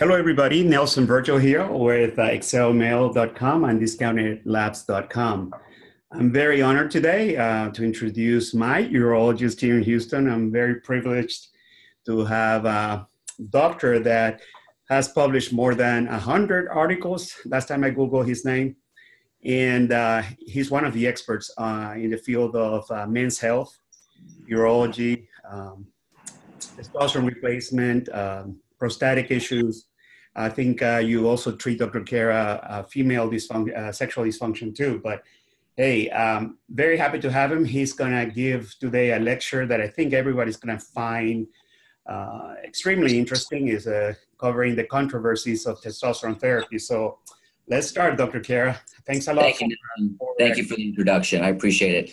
Hello, everybody. Nelson Vergel here with uh, ExcelMale.com and DiscountedLabs.com. I'm very honored today uh, to introduce my urologist here in Houston. I'm very privileged to have a doctor that has published more than 100 articles. Last time I Googled his name. And uh, he's one of the experts uh, in the field of uh, men's health, urology, um, testosterone replacement, um, prostatic issues. I think uh, you also treat Dr. Khera uh, female dysfunction, uh, sexual dysfunction too. But hey, um, very happy to have him. He's gonna give today a lecture that I think everybody's gonna find uh, extremely interesting. Is uh, covering the controversies of testosterone therapy. So let's start, Dr. Khera. Thanks a lot. Thank you. For, Thank you for the introduction. I appreciate it.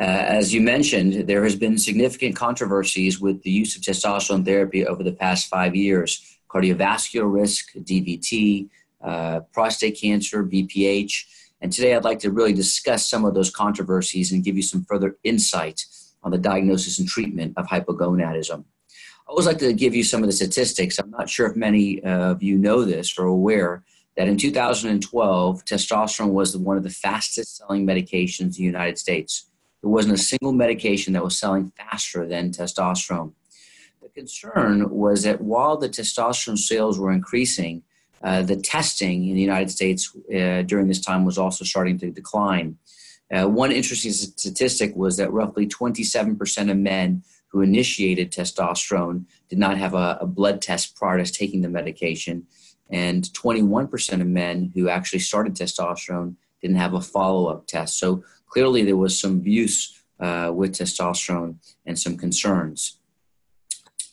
Uh, as you mentioned, there has been significant controversies with the use of testosterone therapy over the past five years. Cardiovascular risk, DVT, uh, prostate cancer, BPH. And today I'd like to really discuss some of those controversies and give you some further insight on the diagnosis and treatment of hypogonadism. I always like to give you some of the statistics. I'm not sure if many of you know this or aware that in 2012, testosterone was one of the fastest selling medications in the United States. There wasn't a single medication that was selling faster than testosterone. Concern was that while the testosterone sales were increasing, uh, the testing in the United States uh, during this time was also starting to decline. Uh, one interesting statistic was that roughly 27% of men who initiated testosterone did not have a, a blood test prior to taking the medication, and 21% of men who actually started testosterone didn't have a follow up test. So clearly there was some abuse uh, with testosterone and some concerns.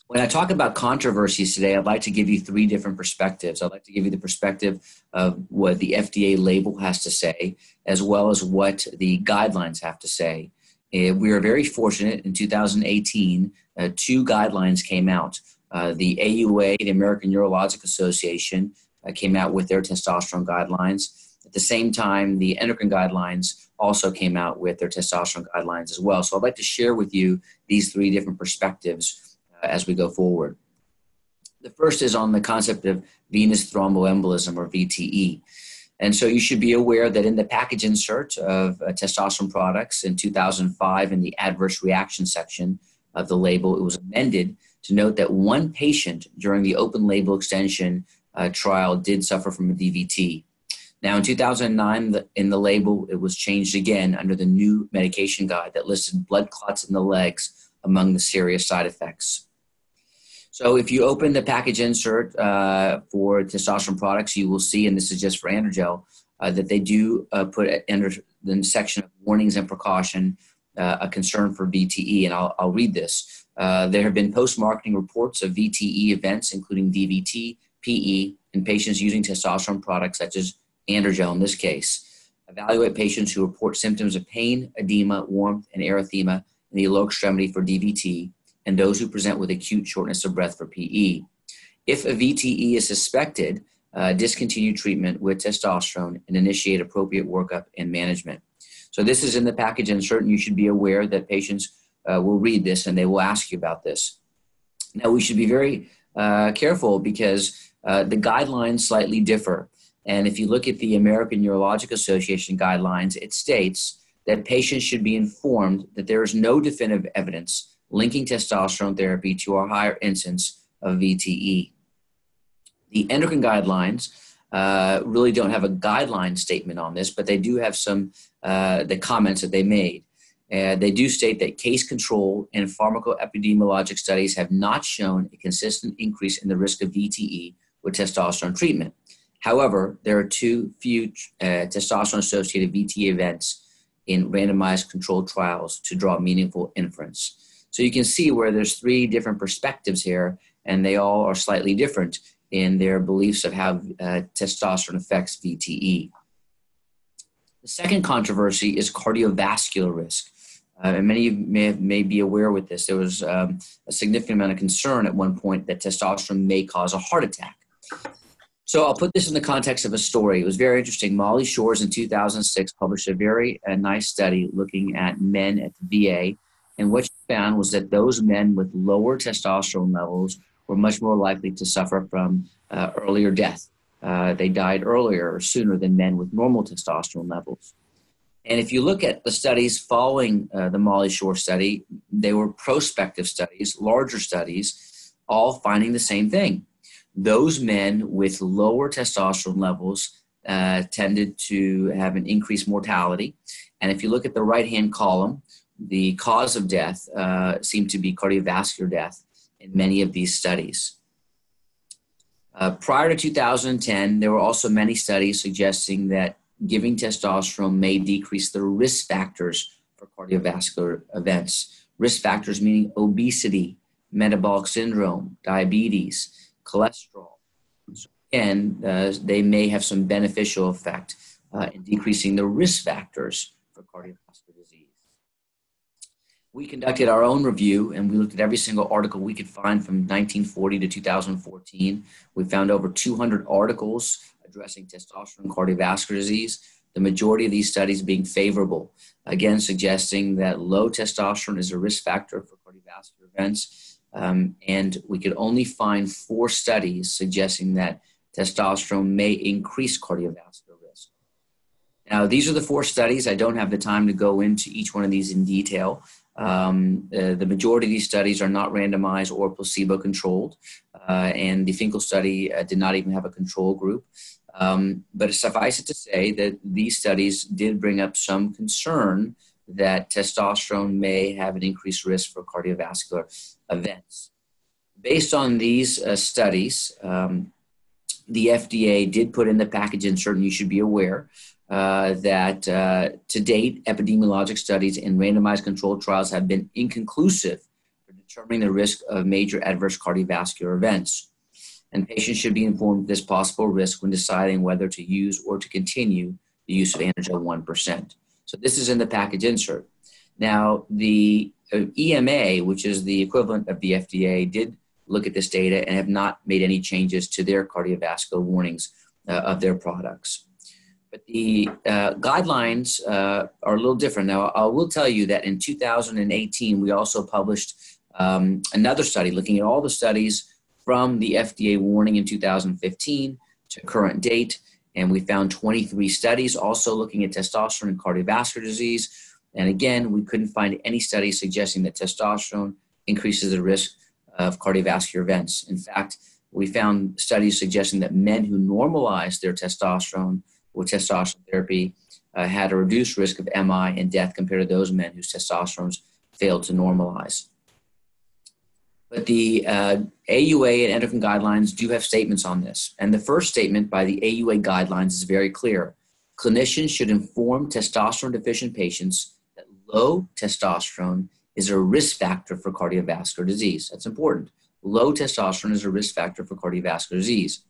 When I talk about controversies today, I'd like to give you three different perspectives. I'd like to give you the perspective of what the FDA label has to say, as well as what the guidelines have to say. Uh, we are very fortunate in 2018, uh, two guidelines came out. Uh, the AUA, the American Urologic Association, uh, came out with their testosterone guidelines at the same time, the endocrine guidelines also came out with their testosterone guidelines as well. So I'd like to share with you these three different perspectives as we go forward. The first is on the concept of venous thromboembolism or VTE. And so you should be aware that in the package insert of uh, testosterone products in 2005 in the adverse reaction section of the label, it was amended to note that one patient during the open label extension uh, trial did suffer from a DVT. Now, in 2009, in the label, it was changed again under the new medication guide that listed blood clots in the legs among the serious side effects. So, if you open the package insert uh, for testosterone products, you will see, and this is just for Androgel, uh, that they do uh, put under the section of warnings and precaution uh, a concern for VTE, and I'll, I'll read this. Uh, there have been post marketing reports of VTE events, including DVT, PE, in patients using testosterone products such as Androgel in this case. Evaluate patients who report symptoms of pain, edema, warmth, and erythema in the lower extremity for DVT, and those who present with acute shortness of breath for PE. If a VTE is suspected, uh, discontinue treatment with testosterone and initiate appropriate workup and management. So, this is in the package and you should be aware that patients uh, will read this and they will ask you about this. Now, we should be very uh, careful because uh, the guidelines slightly differ. And if you look at the American Urologic Association guidelines, it states that patients should be informed that there is no definitive evidence linking testosterone therapy to a higher incidence of VTE. The endocrine guidelines uh, really don't have a guideline statement on this, but they do have some uh, the comments that they made. Uh, they do state that case control and pharmacoepidemiologic studies have not shown a consistent increase in the risk of VTE with testosterone treatment. However, there are too few uh, testosterone associated VTE events in randomized controlled trials to draw meaningful inference. So you can see where there's three different perspectives here, and they all are slightly different in their beliefs of how uh, testosterone affects VTE. The second controversy is cardiovascular risk. Uh, and many of you may, may be aware with this. There was um, a significant amount of concern at one point that testosterone may cause a heart attack. So I'll put this in the context of a story. It was very interesting. Molly Shores in 2006 published a very uh, nice study looking at men at the VA. And what she found was that those men with lower testosterone levels were much more likely to suffer from uh, earlier death. Uh, they died earlier or sooner than men with normal testosterone levels. And if you look at the studies following uh, the Molly Shore study, they were prospective studies, larger studies, all finding the same thing. Those men with lower testosterone levels uh, tended to have an increased mortality. And if you look at the right hand column, the cause of death uh, seemed to be cardiovascular death in many of these studies. Uh, prior to 2010, there were also many studies suggesting that giving testosterone may decrease the risk factors for cardiovascular events. Risk factors meaning obesity, metabolic syndrome, diabetes, cholesterol. So again, uh, they may have some beneficial effect uh, in decreasing the risk factors for cardiovascular disease. We conducted our own review and we looked at every single article we could find from 1940 to 2014. We found over 200 articles addressing testosterone and cardiovascular disease, the majority of these studies being favorable, again, suggesting that low testosterone is a risk factor for cardiovascular events. Um, and we could only find four studies suggesting that testosterone may increase cardiovascular risk. Now, these are the four studies. I don't have the time to go into each one of these in detail. Um, uh, the majority of these studies are not randomized or placebo controlled, uh, and the Finkle study uh, did not even have a control group. Um, but suffice it to say that these studies did bring up some concern that testosterone may have an increased risk for cardiovascular events. Based on these uh, studies, um, the FDA did put in the package insert, and you should be aware uh, that uh, to date, epidemiologic studies and randomized controlled trials have been inconclusive for determining the risk of major adverse cardiovascular events and patients should be informed of this possible risk when deciding whether to use or to continue the use of Androgel 1%. So this is in the package insert. Now, the EMA, which is the equivalent of the FDA, did look at this data and have not made any changes to their cardiovascular warnings uh, of their products. But the uh, guidelines uh, are a little different. Now, I will tell you that in 2018, we also published um, another study looking at all the studies from the FDA warning in 2015 to current date. And we found 23 studies also looking at testosterone and cardiovascular disease. And again, we couldn't find any studies suggesting that testosterone increases the risk of cardiovascular events. In fact, we found studies suggesting that men who normalized their testosterone with testosterone therapy uh, had a reduced risk of MI and death compared to those men whose testosterone failed to normalize. But the uh, AUA and endocrine guidelines do have statements on this. And the first statement by the AUA guidelines is very clear. Clinicians should inform testosterone deficient patients low testosterone is a risk factor for cardiovascular disease. That's important. Low testosterone is a risk factor for cardiovascular disease.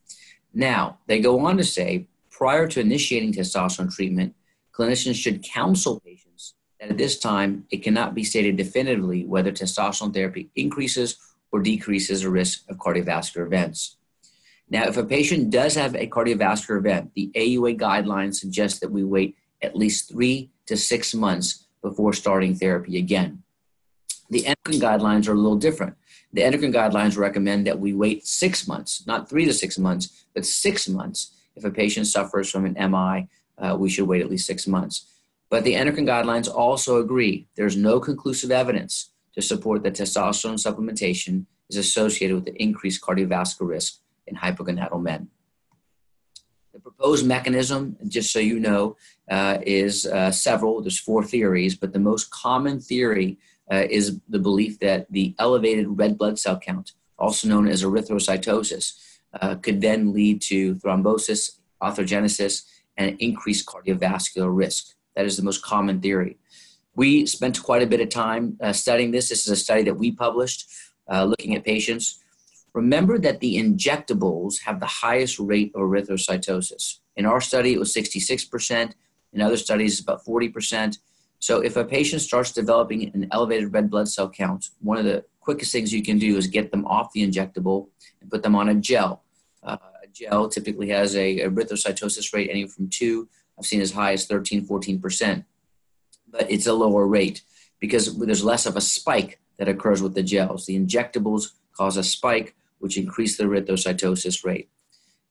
Now, they go on to say prior to initiating testosterone treatment, clinicians should counsel patients that at this time it cannot be stated definitively whether testosterone therapy increases or decreases the risk of cardiovascular events. Now, if a patient does have a cardiovascular event, the AUA guidelines suggest that we wait at least three to six months before starting therapy again. The endocrine guidelines are a little different. The endocrine guidelines recommend that we wait six months, not three to six months, but six months. If a patient suffers from an MI, uh, we should wait at least six months. But the endocrine guidelines also agree there's no conclusive evidence to support that testosterone supplementation is associated with the increased cardiovascular risk in hypogonadal men. The proposed mechanism, just so you know, uh, is uh, several. There's four theories, but the most common theory uh, is the belief that the elevated red blood cell count, also known as erythrocytosis, uh, could then lead to thrombosis, atherogenesis, and increased cardiovascular risk. That is the most common theory. We spent quite a bit of time uh, studying this. This is a study that we published uh, looking at patients. Remember that the injectables have the highest rate of erythrocytosis. In our study, it was 66%. In other studies, about 40%. So if a patient starts developing an elevated red blood cell count, one of the quickest things you can do is get them off the injectable and put them on a gel. Uh, a gel typically has a erythrocytosis rate anywhere from 2, I've seen as high as 13, 14% but it's a lower rate because there's less of a spike that occurs with the gels. The injectables cause a spike, which increase the erythrocytosis rate.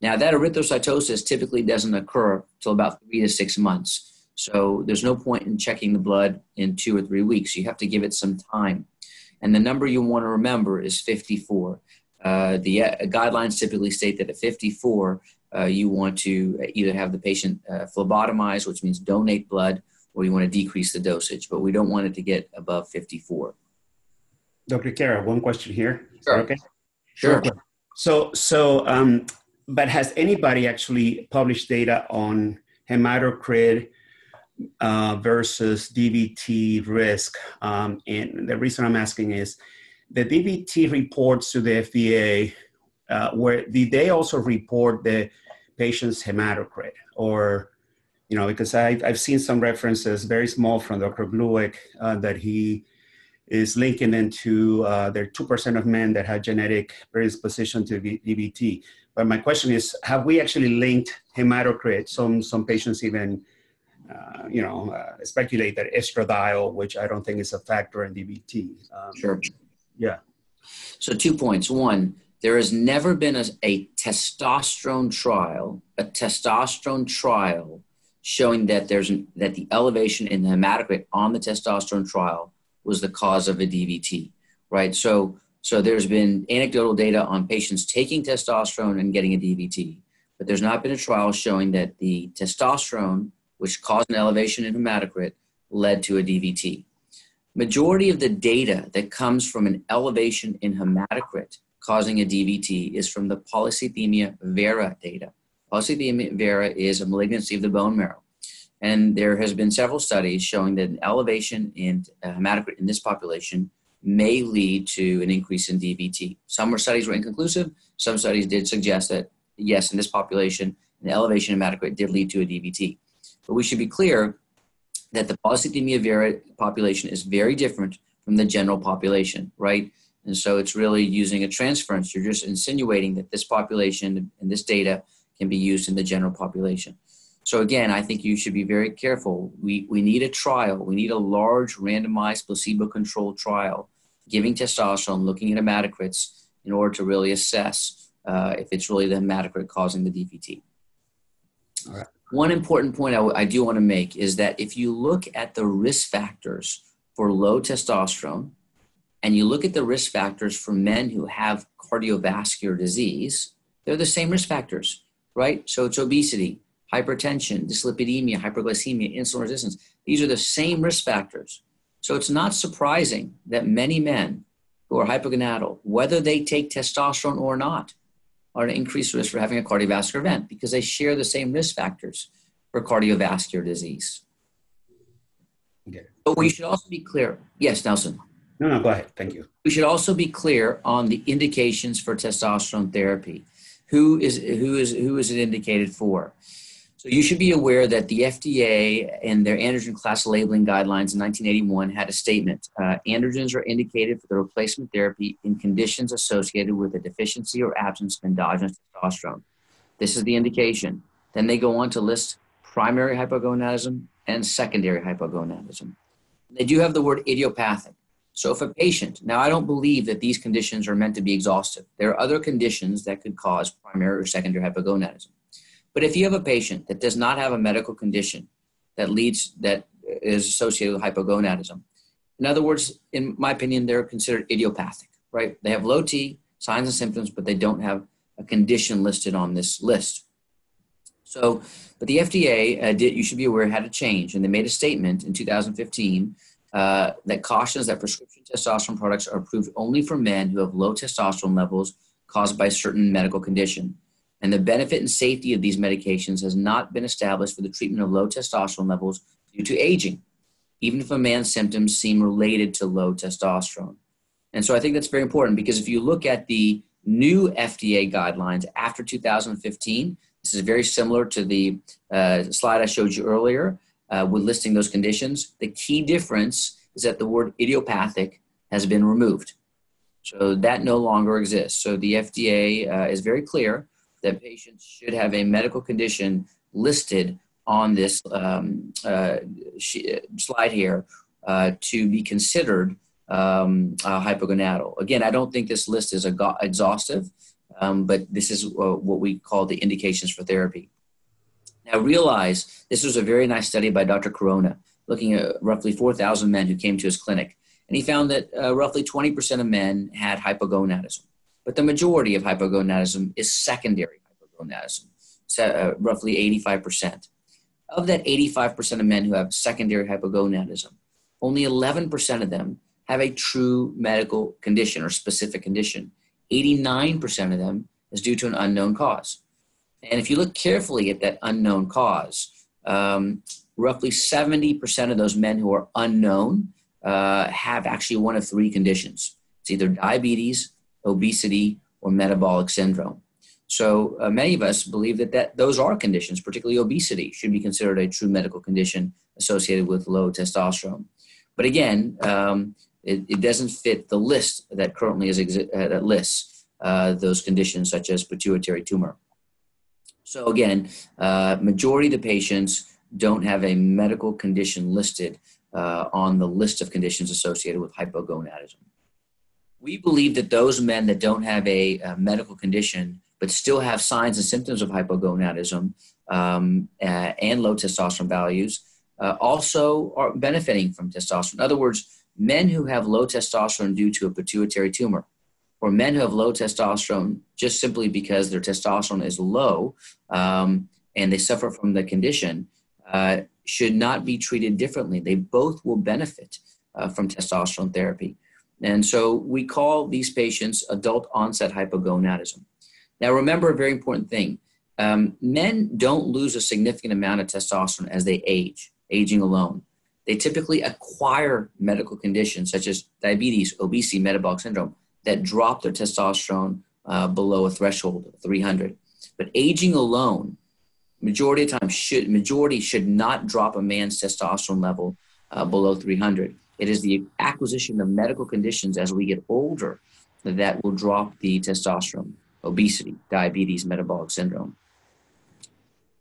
Now, that erythrocytosis typically doesn't occur till about three to six months. So there's no point in checking the blood in two or three weeks. You have to give it some time. And the number you want to remember is 54. Uh, the uh, guidelines typically state that at 54, uh, you want to either have the patient uh, phlebotomized, which means donate blood, or you want to decrease the dosage, but we don't want it to get above 54. Dr. Khera, one question here. Sure. Okay. Sure. So, so, um, but has anybody actually published data on hematocrit uh, versus DVT risk? Um, and the reason I'm asking is the DVT reports to the FDA, uh, where did they also report the patient's hematocrit or you know because I've, i've seen some references very small from dr glueck uh, that he is linking into uh, there are 2% of men that have genetic predisposition to DVT. But my question is, have we actually linked hematocrit? Some, some patients even, uh, you know, uh, speculate that estradiol, which I don't think is a factor in DVT. Um, sure. Yeah. So two points. One, there has never been a, a testosterone trial, a testosterone trial showing that there's an, that the elevation in the hematocrit on the testosterone trial was the cause of a DVT, right? So so there's been anecdotal data on patients taking testosterone and getting a DVT, but there's not been a trial showing that the testosterone, which caused an elevation in hematocrit, led to a DVT. Majority of the data that comes from an elevation in hematocrit causing a DVT is from the polycythemia vera data. Polycythemia vera is a malignancy of the bone marrow. And there has been several studies showing that an elevation in uh, hematocrit in this population may lead to an increase in DVT. Some studies were inconclusive. Some studies did suggest that, yes, in this population, an elevation in hematocrit did lead to a DVT. But we should be clear that the polycythemia vera population is very different from the general population, right? And so it's really using a transference. You're just insinuating that this population and this data can be used in the general population. So again, I think you should be very careful. We, we need a trial. We need a large randomized placebo-controlled trial giving testosterone, looking at hematocrits in order to really assess uh, if it's really the hematocrit causing the DVT. All right. One important point I, w- I do want to make is that if you look at the risk factors for low testosterone and you look at the risk factors for men who have cardiovascular disease, they're the same risk factors, right? So it's obesity, hypertension, dyslipidemia, hyperglycemia, insulin resistance. These are the same risk factors. So it's not surprising that many men who are hypogonadal, whether they take testosterone or not, are at increased risk for having a cardiovascular event because they share the same risk factors for cardiovascular disease. Okay. But we should also be clear. Yes, Nelson. No, no, go ahead. Thank you. We should also be clear on the indications for testosterone therapy. Who is who is who is it indicated for? So you should be aware that the FDA and their androgen class labeling guidelines in 1981 had a statement. Uh, androgens are indicated for the replacement therapy in conditions associated with a deficiency or absence of endogenous testosterone. This is the indication. Then they go on to list primary hypogonadism and secondary hypogonadism. They do have the word idiopathic. So if a patient, now I don't believe that these conditions are meant to be exhaustive. There are other conditions that could cause primary or secondary hypogonadism. But if you have a patient that does not have a medical condition that leads that is associated with hypogonadism, in other words, in my opinion, they're considered idiopathic, right? They have low T, signs and symptoms, but they don't have a condition listed on this list. So, but the FDA uh, did, you should be aware, had a change, and they made a statement in 2015 uh, that cautions that prescription testosterone products are approved only for men who have low testosterone levels caused by certain medical condition and the benefit and safety of these medications has not been established for the treatment of low testosterone levels due to aging, even if a man's symptoms seem related to low testosterone. And so I think that's very important because if you look at the new FDA guidelines after 2015, this is very similar to the uh, slide I showed you earlier uh, with listing those conditions. The key difference is that the word idiopathic has been removed. So that no longer exists. So the FDA uh, is very clear that patients should have a medical condition listed on this um, uh, slide here uh, to be considered um, uh, hypogonadal. Again, I don't think this list is exhaustive, um, but this is uh, what we call the indications for therapy. Now, realize this was a very nice study by Dr. Corona, looking at roughly 4,000 men who came to his clinic. And he found that uh, roughly 20% of men had hypogonadism. But the majority of hypogonadism is secondary hypogonadism, so, uh, roughly 85%. Of that 85% of men who have secondary hypogonadism, only 11% of them have a true medical condition or specific condition. 89% of them is due to an unknown cause. And if you look carefully at that unknown cause, um, roughly 70% of those men who are unknown uh, have actually one of three conditions. It's either diabetes, obesity, or metabolic syndrome. So uh, many of us believe that, that those are conditions, particularly obesity, should be considered a true medical condition associated with low testosterone. But again, um, it, it, doesn't fit the list that currently is exi- uh, that lists uh, those conditions such as pituitary tumor. So again, uh, majority of the patients don't have a medical condition listed uh, on the list of conditions associated with hypogonadism. We believe that those men that don't have a, a medical condition but still have signs and symptoms of hypogonadism um, uh, and low testosterone values uh, also are benefiting from testosterone. In other words, men who have low testosterone due to a pituitary tumor or men who have low testosterone just simply because their testosterone is low um, and they suffer from the condition uh, should not be treated differently. They both will benefit uh, from testosterone therapy. And so we call these patients adult onset hypogonadism. Now, remember a very important thing um, men don't lose a significant amount of testosterone as they age, aging alone. They typically acquire medical conditions such as diabetes, obesity, metabolic syndrome that drop their testosterone uh, below a threshold of 300. But aging alone, majority of time should majority should not drop a man's testosterone level uh, below 300. It is the acquisition of medical conditions as we get older that will drop the testosterone, obesity, diabetes, metabolic syndrome.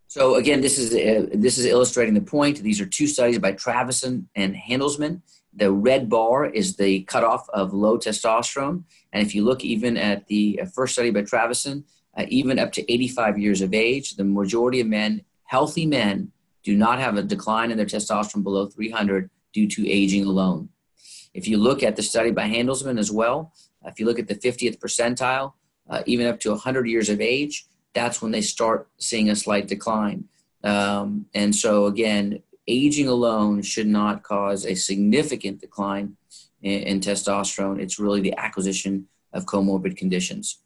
So again, this is uh, this is illustrating the point. These are two studies by Travison and Handelsman. The red bar is the cutoff of low testosterone, and if you look even at the uh, first study by Travison, uh, even up to 85 years of age, the majority of men, healthy men, do not have a decline in their testosterone below 300 due to aging alone. If you look at the study by Handelsman as well, uh, if you look at the 50th percentile, uh, even up to 100 years of age, that's when they start seeing a slight decline. Um, and so, again, aging alone should not cause a significant decline in, in testosterone. It's really the acquisition of comorbid conditions.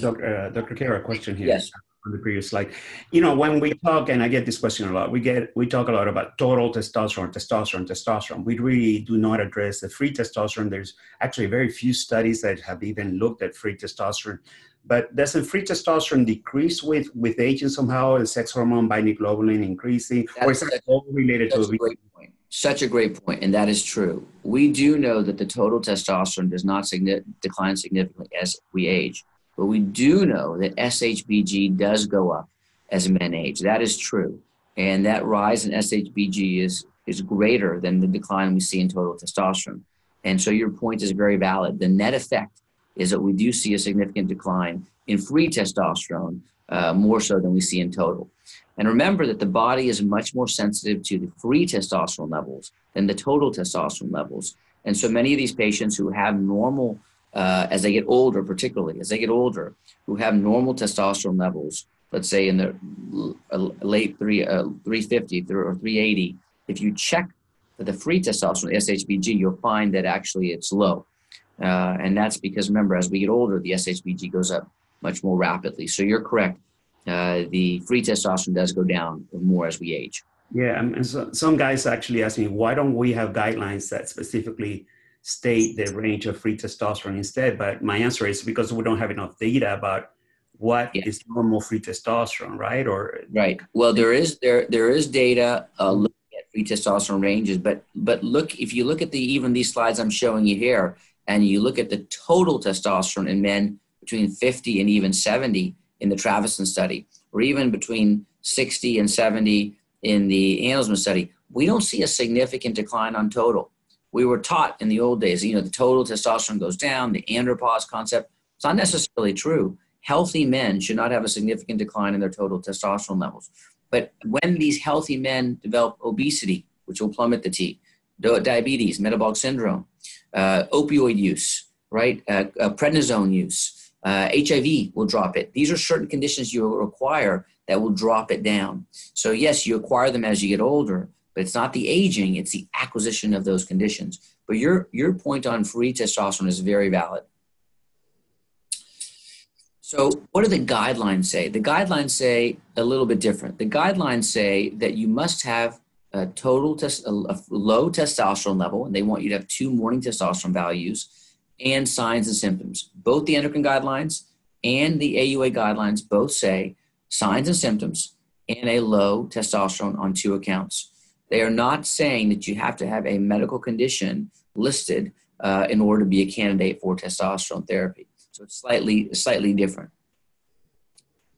Dr. Uh, Dr. Khera, a question here. Yes on the previous slide. You know, when we talk, and I get this question a lot, we get we talk a lot about total testosterone, testosterone, testosterone. We really do not address the free testosterone. There's actually very few studies that have even looked at free testosterone. But doesn't free testosterone decrease with with aging somehow? The sex hormone binding globulin increasing, That's or is that all related to? A great point. Such a great point, and that is true. We do know that the total testosterone does not signi- decline significantly as we age. But we do know that SHBG does go up as men age. That is true. And that rise in SHBG is, is greater than the decline we see in total testosterone. And so your point is very valid. The net effect is that we do see a significant decline in free testosterone, uh, more so than we see in total. And remember that the body is much more sensitive to the free testosterone levels than the total testosterone levels. And so many of these patients who have normal uh, as they get older, particularly as they get older, who have normal testosterone levels, let's say in the uh, late three, uh, 350 or 380, if you check for the free testosterone, SHBG, you'll find that actually it's low. Uh, and that's because remember, as we get older, the SHBG goes up much more rapidly. So you're correct. Uh, the free testosterone does go down more as we age. Yeah, and so, some guys actually ask me, why don't we have guidelines that specifically state the range of free testosterone instead. But my answer is because we don't have enough data about what yeah. is normal free testosterone, right? Or right. Well, there is there there is data uh, looking at free testosterone ranges, but but look if you look at the even these slides I'm showing you here, and you look at the total testosterone in men between 50 and even 70 in the Travison study, or even between 60 and 70 in the Handelsman study, we don't see a significant decline on total. We were taught in the old days, you know, the total testosterone goes down, the andropause concept. It's not necessarily true. Healthy men should not have a significant decline in their total testosterone levels. But when these healthy men develop obesity, which will plummet the T, diabetes, metabolic syndrome, uh, opioid use, right, uh, uh, prednisone use, HIV uh, will drop it. These are certain conditions you require that will drop it down. So yes, you acquire them as you get older, but it's not the aging, it's the acquisition of those conditions. But your, your point on free testosterone is very valid. So, what do the guidelines say? The guidelines say a little bit different. The guidelines say that you must have a total test, a, a low testosterone level, and they want you to have two morning testosterone values and signs and symptoms. Both the endocrine guidelines and the AUA guidelines both say signs and symptoms and a low testosterone on two accounts. They are not saying that you have to have a medical condition listed uh, in order to be a candidate for testosterone therapy. So it's slightly slightly different.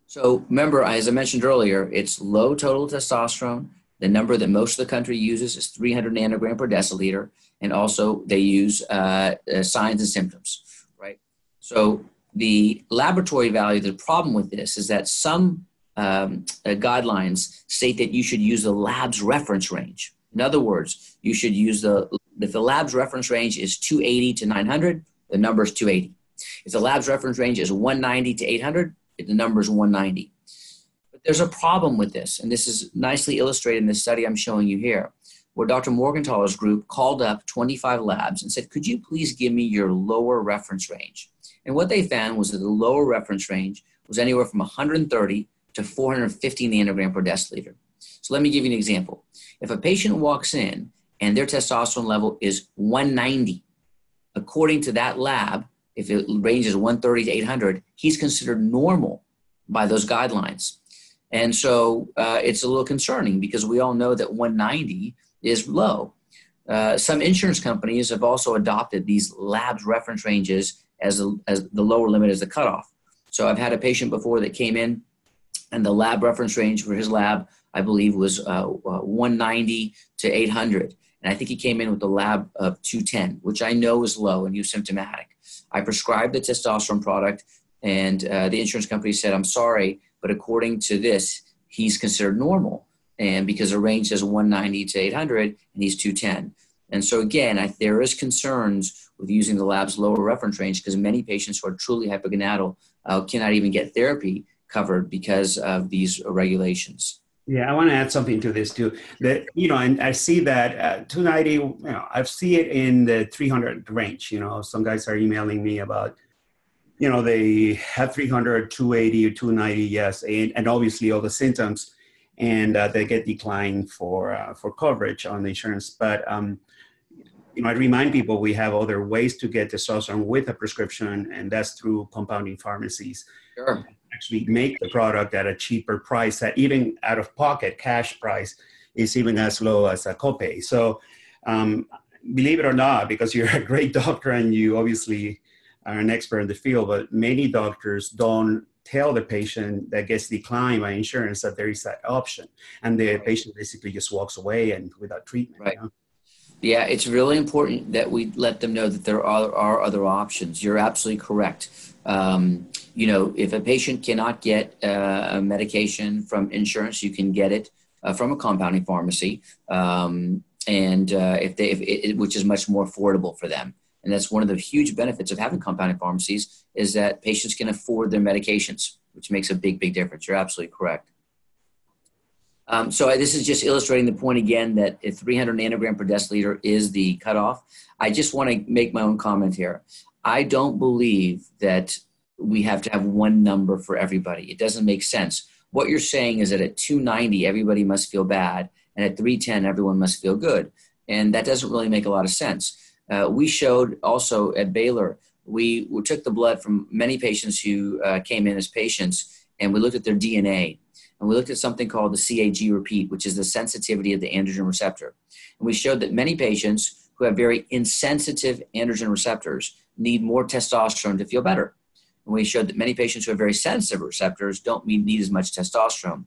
So remember, as I mentioned earlier, it's low total testosterone. The number that most of the country uses is 300 nanogram per deciliter, and also they use uh, uh, signs and symptoms, right? So the laboratory value. The problem with this is that some um, uh, guidelines state that you should use the lab's reference range. In other words, you should use the if the lab's reference range is 280 to 900, the number is 280. If the lab's reference range is 190 to 800, the number is 190. But there's a problem with this, and this is nicely illustrated in this study I'm showing you here, where Dr. Morgentaler's group called up 25 labs and said, Could you please give me your lower reference range? And what they found was that the lower reference range was anywhere from 130 to 450 nanogram per deciliter. So let me give you an example. If a patient walks in and their testosterone level is 190, according to that lab, if it ranges 130 to 800, he's considered normal by those guidelines. And so uh, it's a little concerning because we all know that 190 is low. Uh, some insurance companies have also adopted these labs reference ranges as, a, as the lower limit as the cutoff. So I've had a patient before that came in and the lab reference range for his lab, I believe, was uh, uh 190 to 800. And I think he came in with a lab of 210, which I know is low and you symptomatic. I prescribed the testosterone product, and uh, the insurance company said, I'm sorry, but according to this, he's considered normal. And because the range says 190 to 800, and he's 210. And so again, I, there is concerns with using the lab's lower reference range because many patients who are truly hypogonadal uh, cannot even get therapy covered because of these regulations. Yeah, I want to add something to this too. That you know, and I see that uh, 290. You know, I see it in the 300 range. You know, some guys are emailing me about, you know, they have 300, 280, or 290. Yes, and, and obviously all the symptoms, and uh, they get declined for uh, for coverage on the insurance. But um, you know, I remind people we have other ways to get testosterone with a prescription, and that's through compounding pharmacies. Sure actually make the product at a cheaper price that even out of pocket cash price is even as low as a copay. So um, believe it or not, because you're a great doctor and you obviously are an expert in the field, but many doctors don't tell the patient that gets declined by insurance that there is that option. And the patient basically just walks away and without treatment. Right. You know? Yeah, it's really important that we let them know that there are, are other options. You're absolutely correct. Um, you know, if a patient cannot get uh, a medication from insurance, you can get it uh, from a compounding pharmacy, um, and uh, if they, if it, which is much more affordable for them. And that's one of the huge benefits of having compounding pharmacies is that patients can afford their medications, which makes a big, big difference. You're absolutely correct. Um, so this is just illustrating the point again that a 300 nanogram per deciliter is the cutoff. I just want to make my own comment here. I don't believe that we have to have one number for everybody. It doesn't make sense. What you're saying is that at 290, everybody must feel bad, and at 310, everyone must feel good. And that doesn't really make a lot of sense. Uh, we showed also at Baylor, we, we, took the blood from many patients who uh, came in as patients, and we looked at their DNA. And we looked at something called the CAG repeat, which is the sensitivity of the androgen receptor. And we showed that many patients who have very insensitive androgen receptors need more testosterone to feel better. And we showed that many patients who have very sensitive receptors don't need as much testosterone.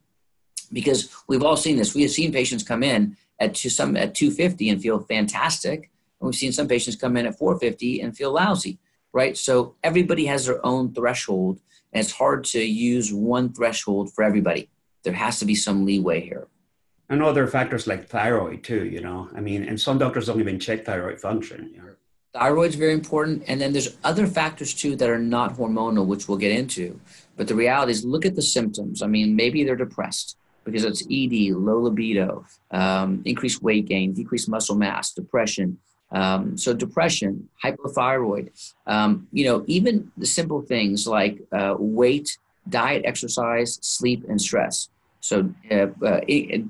Because we've all seen this. We have seen patients come in at two, some at 250 and feel fantastic. And And we've seen some patients come in at 450 and feel lousy, right? So everybody has their own threshold, and it's hard to use one threshold for everybody. There has to be some leeway here. And other factors like thyroid too, you know. I mean, and some doctors don't even check thyroid function. You know? Thyroid's very important, and then there's other factors too that are not hormonal, which we'll get into. But the reality is, look at the symptoms. I mean, maybe they're depressed because it's ED, low libido, um, increased weight gain, decreased muscle mass, depression. Um, so depression, hypothyroid, um, you know, even the simple things like uh, weight, diet, exercise, sleep, and stress. So uh, uh,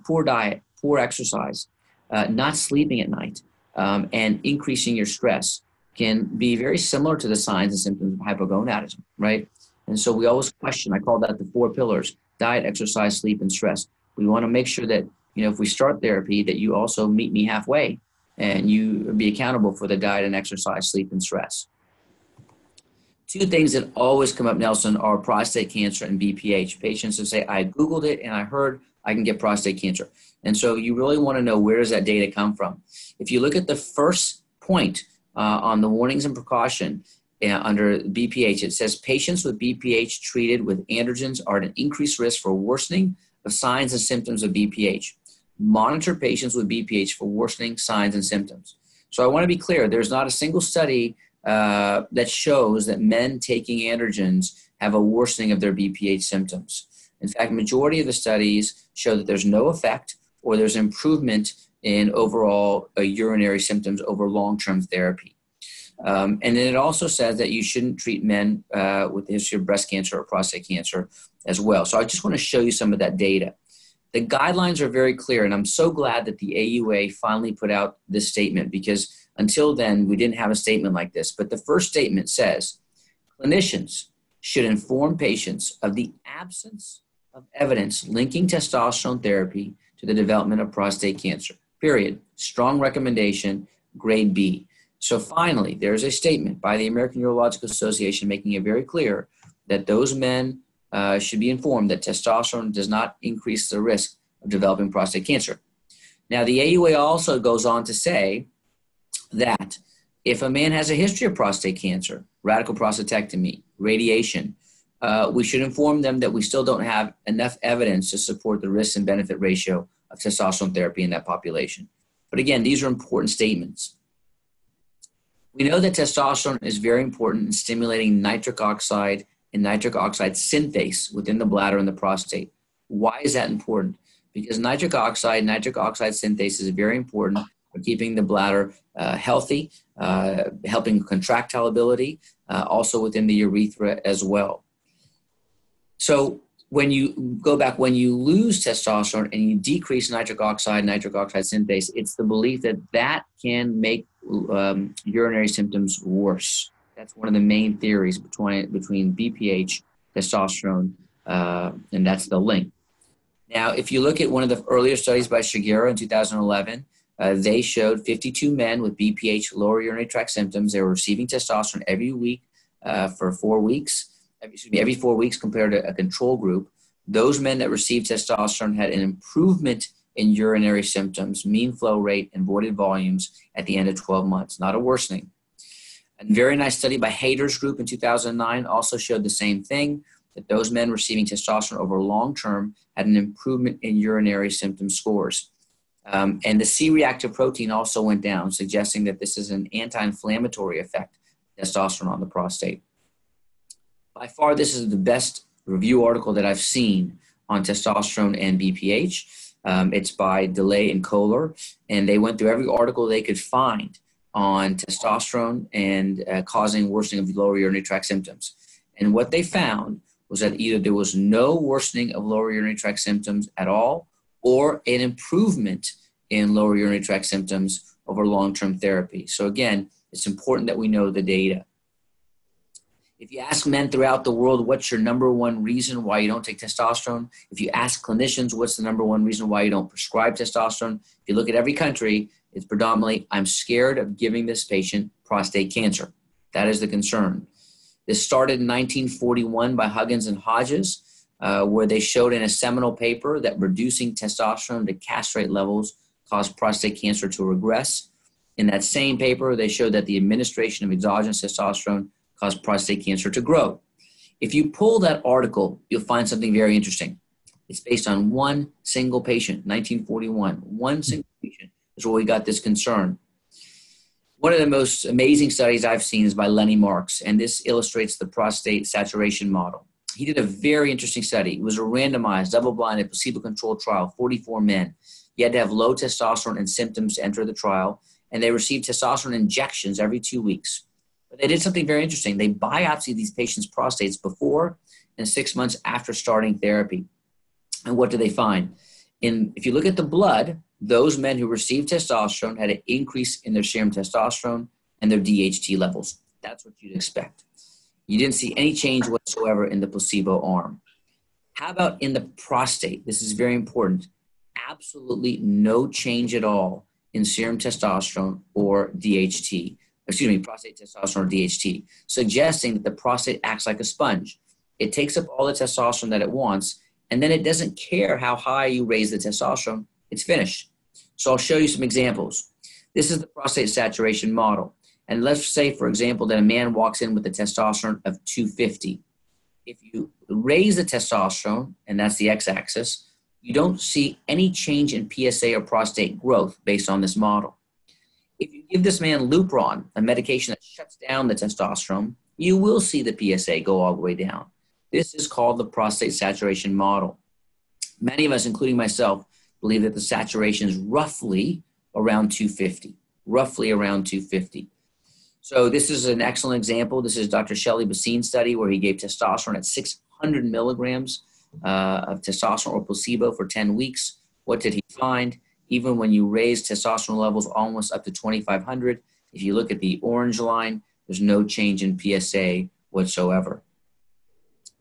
poor diet, poor exercise, uh, not sleeping at night, um, and increasing your stress can be very similar to the signs and symptoms of hypogonadism, right? And so we always question, I call that the four pillars diet, exercise, sleep, and stress. We want to make sure that, you know, if we start therapy, that you also meet me halfway and you be accountable for the diet and exercise, sleep, and stress. Two things that always come up, Nelson, are prostate cancer and BPH. Patients who say, I Googled it and I heard I can get prostate cancer. And so you really want to know where does that data come from? If you look at the first point uh, on the warnings and precaution, uh, under BPH, it says patients with BPH treated with androgens are at an increased risk for worsening of signs and symptoms of BPH. Monitor patients with BPH for worsening signs and symptoms. So I want to be clear there's not a single study uh, that shows that men taking androgens have a worsening of their BPH symptoms. In fact, majority of the studies show that there's no effect or there's improvement in overall uh, urinary symptoms over long-term therapy. Um, and then it also says that you shouldn't treat men uh, with a history of breast cancer or prostate cancer as well. So I just want to show you some of that data. The guidelines are very clear, and I'm so glad that the AUA finally put out this statement because until then we didn't have a statement like this. But the first statement says clinicians should inform patients of the absence of evidence linking testosterone therapy to the development of prostate cancer. Period. Strong recommendation, grade B. So finally, there's a statement by the American Urological Association making it very clear that those men uh, should be informed that testosterone does not increase the risk of developing prostate cancer. Now, the AUA also goes on to say that if a man has a history of prostate cancer, radical prostatectomy, radiation, uh, we should inform them that we still don't have enough evidence to support the risk and benefit ratio of testosterone therapy in that population. But again, these are important statements. We know that testosterone is very important in stimulating nitric oxide and nitric oxide synthase within the bladder and the prostate. Why is that important? Because nitric oxide, nitric oxide synthase is very important for keeping the bladder uh, healthy, uh, helping contractile ability, uh, also within the urethra as well. So when you go back, when you lose testosterone and you decrease nitric oxide, nitric oxide synthase, it's the belief that that can make um, urinary symptoms worse. That's one of the main theories between between BPH, testosterone, uh, and that's the link. Now, if you look at one of the earlier studies by Shigehara in 2011, uh, they showed 52 men with BPH, lower urinary tract symptoms. They were receiving testosterone every week uh, for four weeks. Excuse me, every four weeks compared to a control group. Those men that received testosterone had an improvement in urinary symptoms, mean flow rate, and voided volumes at the end of 12 months, not a worsening. A very nice study by Haider's group in 2009 also showed the same thing that those men receiving testosterone over long term had an improvement in urinary symptom scores. Um, and the C reactive protein also went down, suggesting that this is an anti inflammatory effect, testosterone on the prostate. By far, this is the best review article that I've seen on testosterone and BPH. Um, it's by DeLay and Kohler, and they went through every article they could find on testosterone and uh, causing worsening of lower urinary tract symptoms. And what they found was that either there was no worsening of lower urinary tract symptoms at all, or an improvement in lower urinary tract symptoms over long-term therapy. So again, it's important that we know the data. If you ask men throughout the world, what's your number one reason why you don't take testosterone? If you ask clinicians, what's the number one reason why you don't prescribe testosterone? If you look at every country, it's predominantly, I'm scared of giving this patient prostate cancer. That is the concern. This started in 1941 by Huggins and Hodges, uh, where they showed in a seminal paper that reducing testosterone to castrate levels caused prostate cancer to regress. In that same paper, they showed that the administration of exogenous testosterone caused prostate cancer to grow. If you pull that article, you'll find something very interesting. It's based on one single patient, 1941. One hmm. single patient is where we got this concern. One of the most amazing studies I've seen is by Lenny Marks, and this illustrates the prostate saturation model. He did a very interesting study. It was a randomized, double blinded, placebo controlled trial, 44 men. You had to have low testosterone and symptoms to enter the trial, and they received testosterone injections every two weeks. But they did something very interesting. They biopsied these patients' prostates before and six months after starting therapy. And what do they find? In, if you look at the blood, those men who received testosterone had an increase in their serum testosterone and their DHT levels. That's what you'd expect. You didn't see any change whatsoever in the placebo arm. How about in the prostate? This is very important. Absolutely no change at all in serum testosterone or DHT. Excuse me, prostate testosterone or DHT, suggesting that the prostate acts like a sponge. It takes up all the testosterone that it wants, and then it doesn't care how high you raise the testosterone, it's finished. So I'll show you some examples. This is the prostate saturation model. And let's say, for example, that a man walks in with a testosterone of 250. If you raise the testosterone, and that's the x axis, you don't see any change in PSA or prostate growth based on this model. If you give this man Lupron, a medication that shuts down the testosterone, you will see the PSA go all the way down. This is called the prostate saturation model. Many of us, including myself, believe that the saturation is roughly around 250, roughly around 250. So this is an excellent example. This is Dr. Shalender Bhasin study where he gave testosterone at 600 milligrams uh, of testosterone or placebo for 10 weeks. What did he find? Even when you raise testosterone levels almost up to 2,500, if you look at the orange line, there's no change in PSA whatsoever.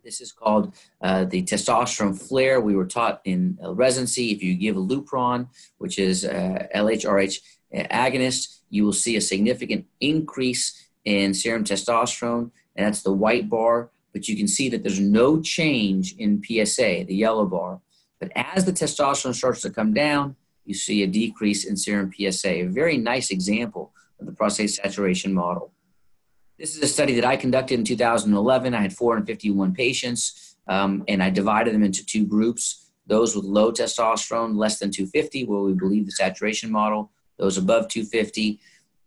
This is called uh, the testosterone flare. We were taught in residency if you give a Lupron, which is uh, LHRH agonist, you will see a significant increase in serum testosterone, and that's the white bar. But you can see that there's no change in PSA, the yellow bar. But as the testosterone starts to come down, you see a decrease in serum PSA. A very nice example of the prostate saturation model. This is a study that I conducted in 2011. I had 451 patients, um, and I divided them into two groups those with low testosterone, less than 250, where we believe the saturation model, those above 250.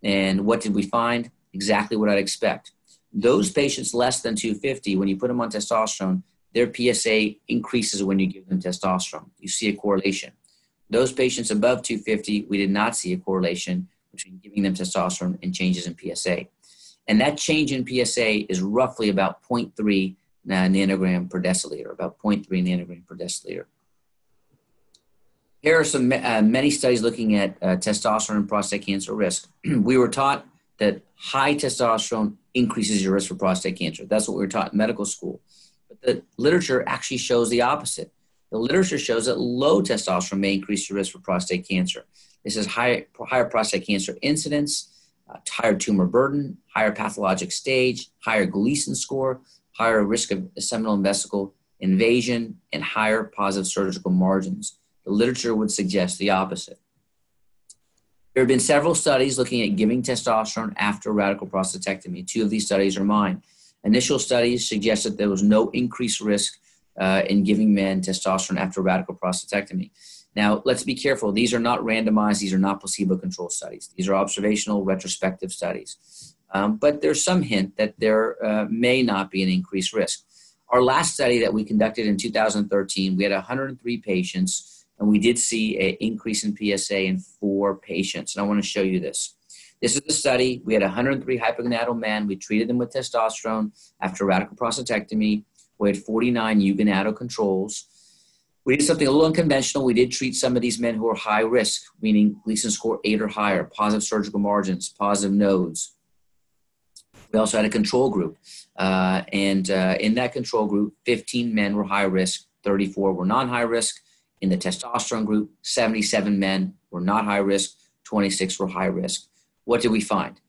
And what did we find? Exactly what I'd expect. Those patients less than 250, when you put them on testosterone, their PSA increases when you give them testosterone. You see a correlation. Those patients above 250, we did not see a correlation between giving them testosterone and changes in PSA. And that change in PSA is roughly about 0.3 nanogram per deciliter, about 0.3 nanogram per deciliter. Here are some uh, many studies looking at uh, testosterone and prostate cancer risk. we were taught that high testosterone increases your risk for prostate cancer. That's what we were taught in medical school. But the literature actually shows the opposite. The literature shows that low testosterone may increase your risk for prostate cancer. This is higher, higher prostate cancer incidence, uh, higher tumor burden, higher pathologic stage, higher Gleason score, higher risk of seminal vesicle invasion, and higher positive surgical margins. The literature would suggest the opposite. There have been several studies looking at giving testosterone after radical prostatectomy. Two of these studies are mine. Initial studies suggested there was no increased risk uh, in giving men testosterone after radical prostatectomy. Now, let's be careful. These are not randomized, these are not placebo controlled studies. These are observational, retrospective studies. Um, but there's some hint that there uh, may not be an increased risk. Our last study that we conducted in 2013, we had 103 patients, and we did see an increase in PSA in four patients. And I want to show you this. This is the study. We had 103 hypogonadal men. We treated them with testosterone after radical prostatectomy. We had 49 eugonadal controls we did something a little unconventional. We did treat some of these men who were high risk, meaning Gleason score eight or higher, positive surgical margins, positive nodes. We also had a control group. Uh, and uh, in that control group, 15 men were high risk, 34 were non high risk. In the testosterone group, 77 men were not high risk, 26 were high risk. What did we find?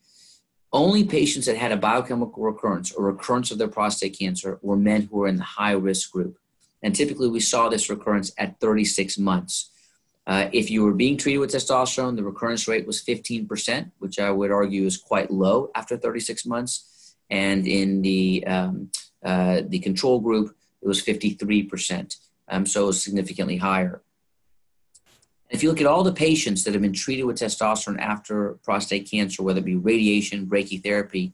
Only patients that had a biochemical recurrence or recurrence of their prostate cancer were men who were in the high risk group. And typically we saw this recurrence at 36 months. Uh, if you were being treated with testosterone, the recurrence rate was 15%, which I would argue is quite low after 36 months. And in the, um, uh, the control group, it was 53%. Um, so it was significantly higher. If you look at all the patients that have been treated with testosterone after prostate cancer, whether it be radiation, brachytherapy,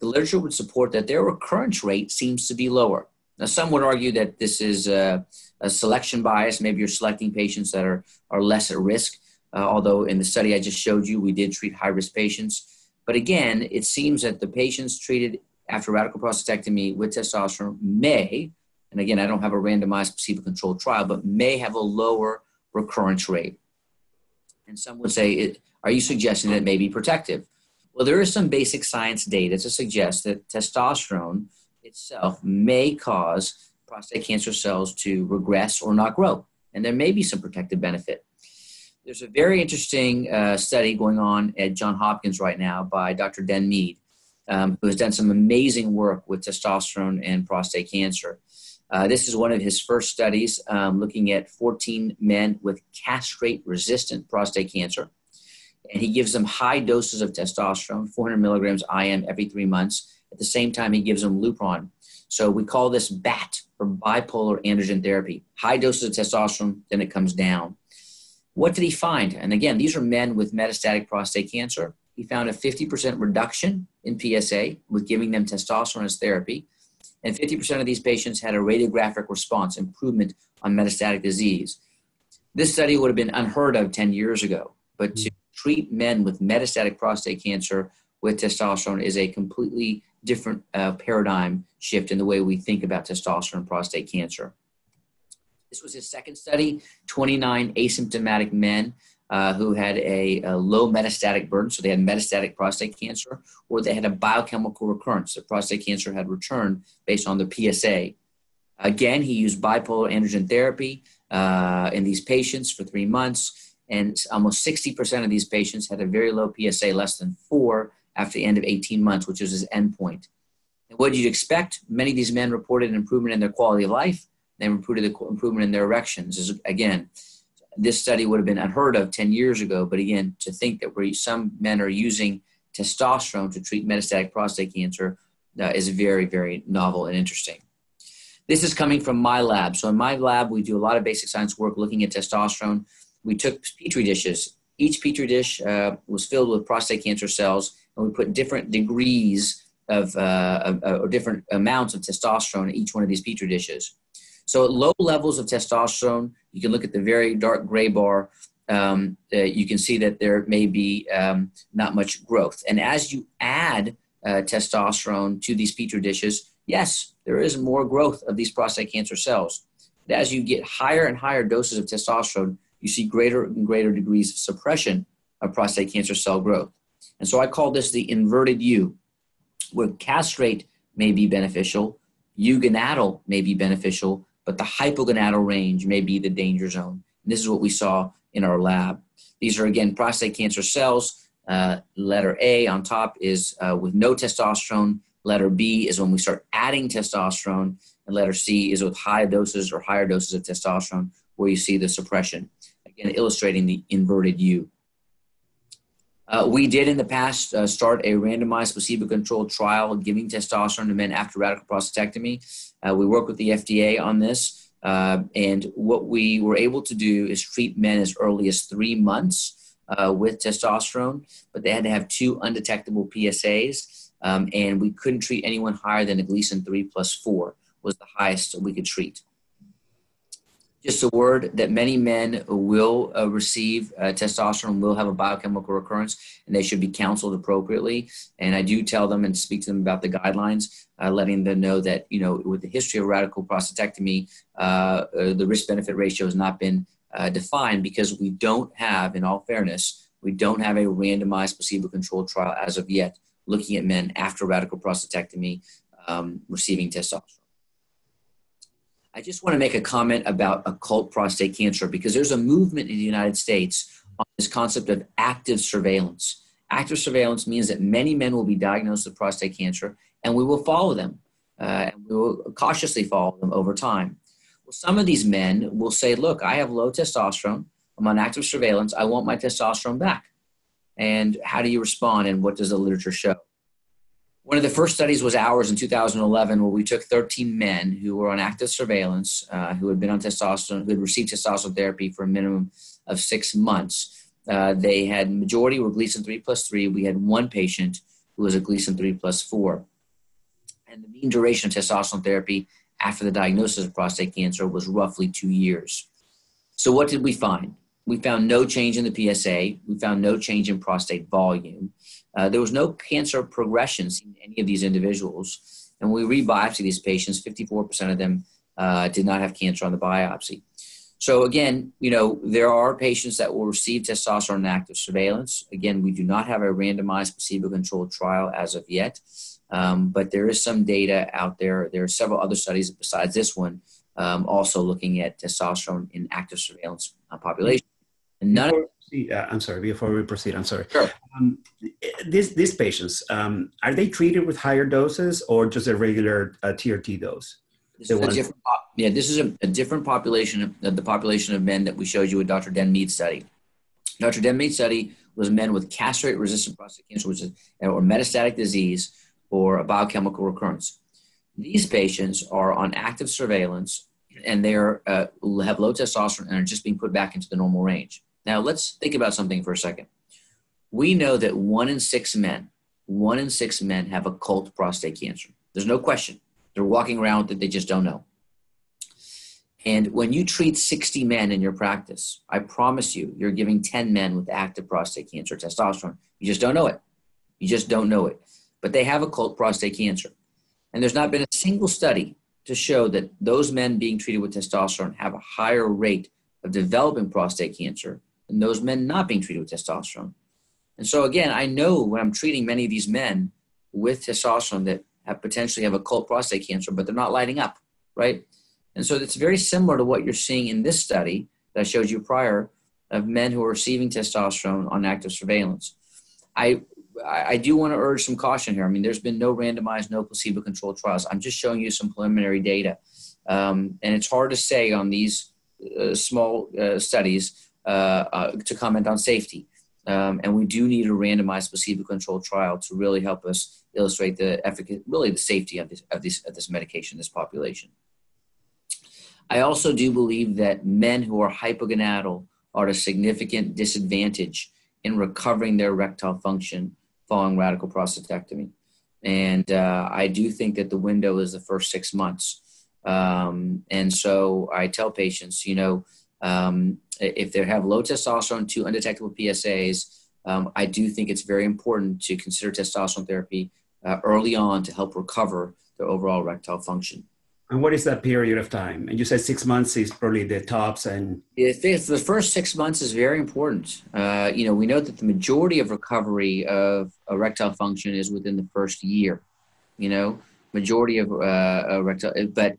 the literature would support that their recurrence rate seems to be lower. Now, some would argue that this is a, a selection bias. Maybe you're selecting patients that are, are less at risk, uh, although in the study I just showed you, we did treat high risk patients. But again, it seems that the patients treated after radical prostatectomy with testosterone may, and again, I don't have a randomized placebo controlled trial, but may have a lower recurrence rate. And some would say, it, are you suggesting that it may be protective? Well, there is some basic science data to suggest that testosterone itself may cause prostate cancer cells to regress or not grow, and there may be some protective benefit. There's a very interesting uh, study going on at Johns Hopkins right now by Dr. Denmead, um, who has done some amazing work with testosterone and prostate cancer. Uh, this is one of his first studies um, looking at 14 men with castrate resistant prostate cancer. And he gives them high doses of testosterone, 400 milligrams IM every three months. At the same time, he gives them Lupron. So we call this BAT or bipolar androgen therapy. High doses of testosterone, then it comes down. What did he find? And again, these are men with metastatic prostate cancer. He found a 50% reduction in PSA with giving them testosterone as therapy and 50% of these patients had a radiographic response improvement on metastatic disease. This study would have been unheard of 10 years ago, but to treat men with metastatic prostate cancer with testosterone is a completely different uh, paradigm shift in the way we think about testosterone and prostate cancer. This was his second study 29 asymptomatic men uh, who had a, a, low metastatic burden, so they had metastatic prostate cancer, or they had a biochemical recurrence. The prostate cancer had returned based on the PSA. Again, he used bipolar androgen therapy uh, in these patients for three months, and almost 60% of these patients had a very low PSA, less than four, after the end of 18 months, which was his endpoint. And what did you expect? Many of these men reported an improvement in their quality of life. They reported the improvement in their erections. Again, this study would have been unheard of 10 years ago. But again, to think that we some men are using testosterone to treat metastatic prostate cancer uh, is very, very novel and interesting. This is coming from my lab. So in my lab, we do a lot of basic science work looking at testosterone. We took petri dishes. Each petri dish uh, was filled with prostate cancer cells, and we put different degrees of, uh, or different amounts of testosterone in each one of these petri dishes. So at low levels of testosterone, you can look at the very dark gray bar. Um, uh, you can see that there may be um, not much growth. And as you add uh, testosterone to these petri dishes, yes, there is more growth of these prostate cancer cells. But as you get higher and higher doses of testosterone, you see greater and greater degrees of suppression of prostate cancer cell growth. And so I call this the inverted U, where castrate may be beneficial, eugonadal may be beneficial, but the hypogonadal range may be the danger zone. And this is what we saw in our lab. These are, again, prostate cancer cells. Uh, letter A on top is uh, with no testosterone. Letter B is when we start adding testosterone. And letter C is with high doses or higher doses of testosterone, where you see the suppression. Again, illustrating the inverted U. Uh, we did in the past uh, start a randomized placebo controlled trial giving testosterone to men after radical prostatectomy. Uh, we work with the FDA on this. Uh, and what we were able to do is treat men as early as three months uh, with testosterone, but they had to have two undetectable PSAs. Um, and we couldn't treat anyone higher than a Gleason 3 plus 4 was the highest we could treat just a word that many men will uh, receive uh, testosterone, will have a biochemical recurrence, and they should be counseled appropriately. And I do tell them and speak to them about the guidelines, uh, letting them know that, you know, with the history of radical prostatectomy, uh, uh, the risk benefit ratio has not been uh, defined because we don't have, in all fairness, we don't have a randomized placebo controlled trial as of yet looking at men after radical prostatectomy um, receiving testosterone. I just want to make a comment about occult prostate cancer because there's a movement in the United States on this concept of active surveillance. Active surveillance means that many men will be diagnosed with prostate cancer and we will follow them. Uh, and we will cautiously follow them over time. Well, some of these men will say, Look, I have low testosterone, I'm on active surveillance. I want my testosterone back. And how do you respond? And what does the literature show? One of the first studies was ours in 2011, where we took 13 men who were on active surveillance, uh, who had been on testosterone, who had received testosterone therapy for a minimum of six months. Uh, they had majority were Gleason 3 plus 3. We had one patient who was a Gleason 3 plus 4. And the mean duration of testosterone therapy after the diagnosis of prostate cancer was roughly two years. So, what did we find? We found no change in the PSA. We found no change in prostate volume. Uh, there was no cancer progression in any of these individuals. And when we rebiopsy these patients, 54% of them uh, did not have cancer on the biopsy. So again, you know, there are patients that will receive testosterone in active surveillance. Again, we do not have a randomized placebo-controlled trial as of yet, um, but there is some data out there. There are several other studies besides this one, um, also looking at testosterone in active surveillance population. And none before, of, uh, I'm sorry. Before we proceed, I'm sorry. Sure. Um, these these patients um, are they treated with higher doses or just a regular uh, TRT dose? This is a different, yeah, this is a, a different population of the population of men that we showed you with Dr. Denmead study. Dr. Denmead study was men with castrate-resistant prostate cancer, which is or metastatic disease or a biochemical recurrence. These patients are on active surveillance and they are, uh, have low testosterone and are just being put back into the normal range. Now, let's think about something for a second. We know that one in six men, one in six men have occult prostate cancer. There's no question. They're walking around that they just don't know. And when you treat 60 men in your practice, I promise you, you're giving 10 men with active prostate cancer testosterone. You just don't know it. You just don't know it. But they have occult prostate cancer. And there's not been a single study to show that those men being treated with testosterone have a higher rate of developing prostate cancer than those men not being treated with testosterone. And so, again, I know when I'm treating many of these men with testosterone that have potentially have occult prostate cancer, but they're not lighting up, right? And so it's very similar to what you're seeing in this study that I showed you prior of men who are receiving testosterone on active surveillance. I I do want to urge some caution here. I mean, there's been no randomized, no placebo-controlled trials. I'm just showing you some preliminary data, um, and it's hard to say on these uh, small uh, studies to comment on safety. Um, and we do need a randomized placebo-controlled trial to really help us illustrate the efficacy, really the safety of this, of this, of this medication, this population. I also do believe that men who are hypogonadal are at a significant disadvantage in recovering their erectile function following radical prostatectomy. And uh, I do think that the window is the first six months. Um, and so I tell patients, you know, um, if they have low testosterone, two undetectable PSAs, um, I do think it's very important to consider testosterone therapy uh, early on to help recover their overall erectile function. And what is that period of time? And you said six months is probably the tops. And if, the first six months is very important. Uh, you know, we know that the majority of recovery of erectile function is within the first year. You know, majority of uh, erectile, but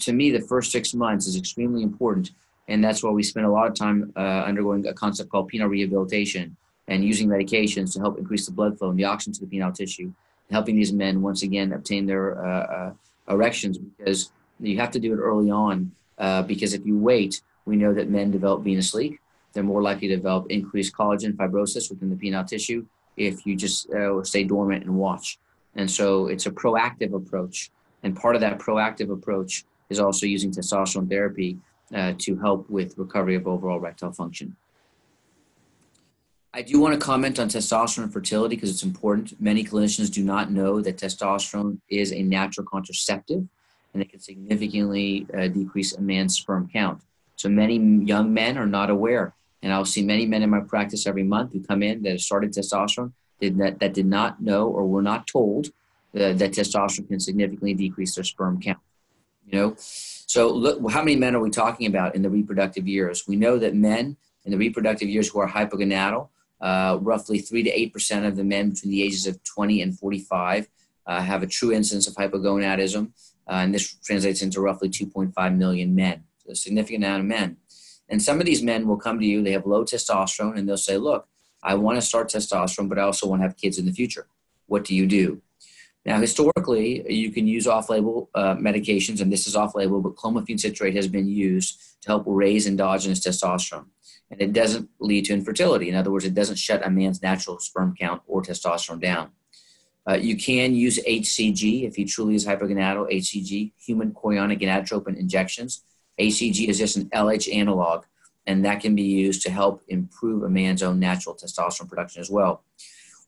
to me, the first six months is extremely important and that's why we spend a lot of time uh, undergoing a concept called penile rehabilitation and using medications to help increase the blood flow and the oxygen to the penile tissue, helping these men once again obtain their uh, uh, erections because you have to do it early on. Uh, because if you wait, we know that men develop venous leak. They're more likely to develop increased collagen fibrosis within the penile tissue if you just uh, stay dormant and watch. And so it's a proactive approach. And part of that proactive approach is also using testosterone therapy uh, to help with recovery of overall erectile function. I do want to comment on testosterone and fertility because it's important. Many clinicians do not know that testosterone is a natural contraceptive and it can significantly uh, decrease a man's sperm count. So many young men are not aware. And I'll see many men in my practice every month who come in that have started testosterone did that, that did not know or were not told uh, that testosterone can significantly decrease their sperm count. You know, so look, how many men are we talking about in the reproductive years? We know that men in the reproductive years who are hypogonadal, uh, roughly three to eight percent of the men between the ages of 20 and 45 uh, have a true incidence of hypogonadism, uh, and this translates into roughly 2.5 million men. So a significant amount of men. And some of these men will come to you, they have low testosterone, and they'll say, Look, I want to start testosterone, but I also want to have kids in the future. What do you do? Now, historically, you can use off-label uh, medications, and this is off-label, but clomiphene citrate has been used to help raise endogenous testosterone, and it doesn't lead to infertility. In other words, it doesn't shut a man's natural sperm count or testosterone down. Uh, you can use HCG if he truly is hypogonadal. HCG, human chorionic gonadotropin injections. HCG is just an LH analog, and that can be used to help improve a man's own natural testosterone production as well.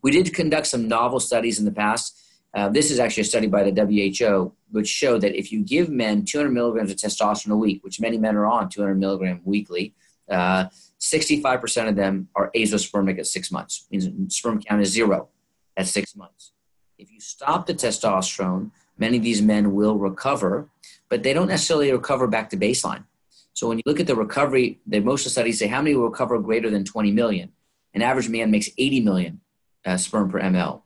We did conduct some novel studies in the past uh, this is actually a study by the WHO, which showed that if you give men 200 milligrams of testosterone a week, which many men are on 200 milligram weekly, uh, 65% of them are azoospermic at six months. Means sperm count is zero at six months. If you stop the testosterone, many of these men will recover, but they don't necessarily recover back to baseline. So when you look at the recovery, the most of studies say how many will recover greater than 20 million. An average man makes 80 million uh, sperm per ml.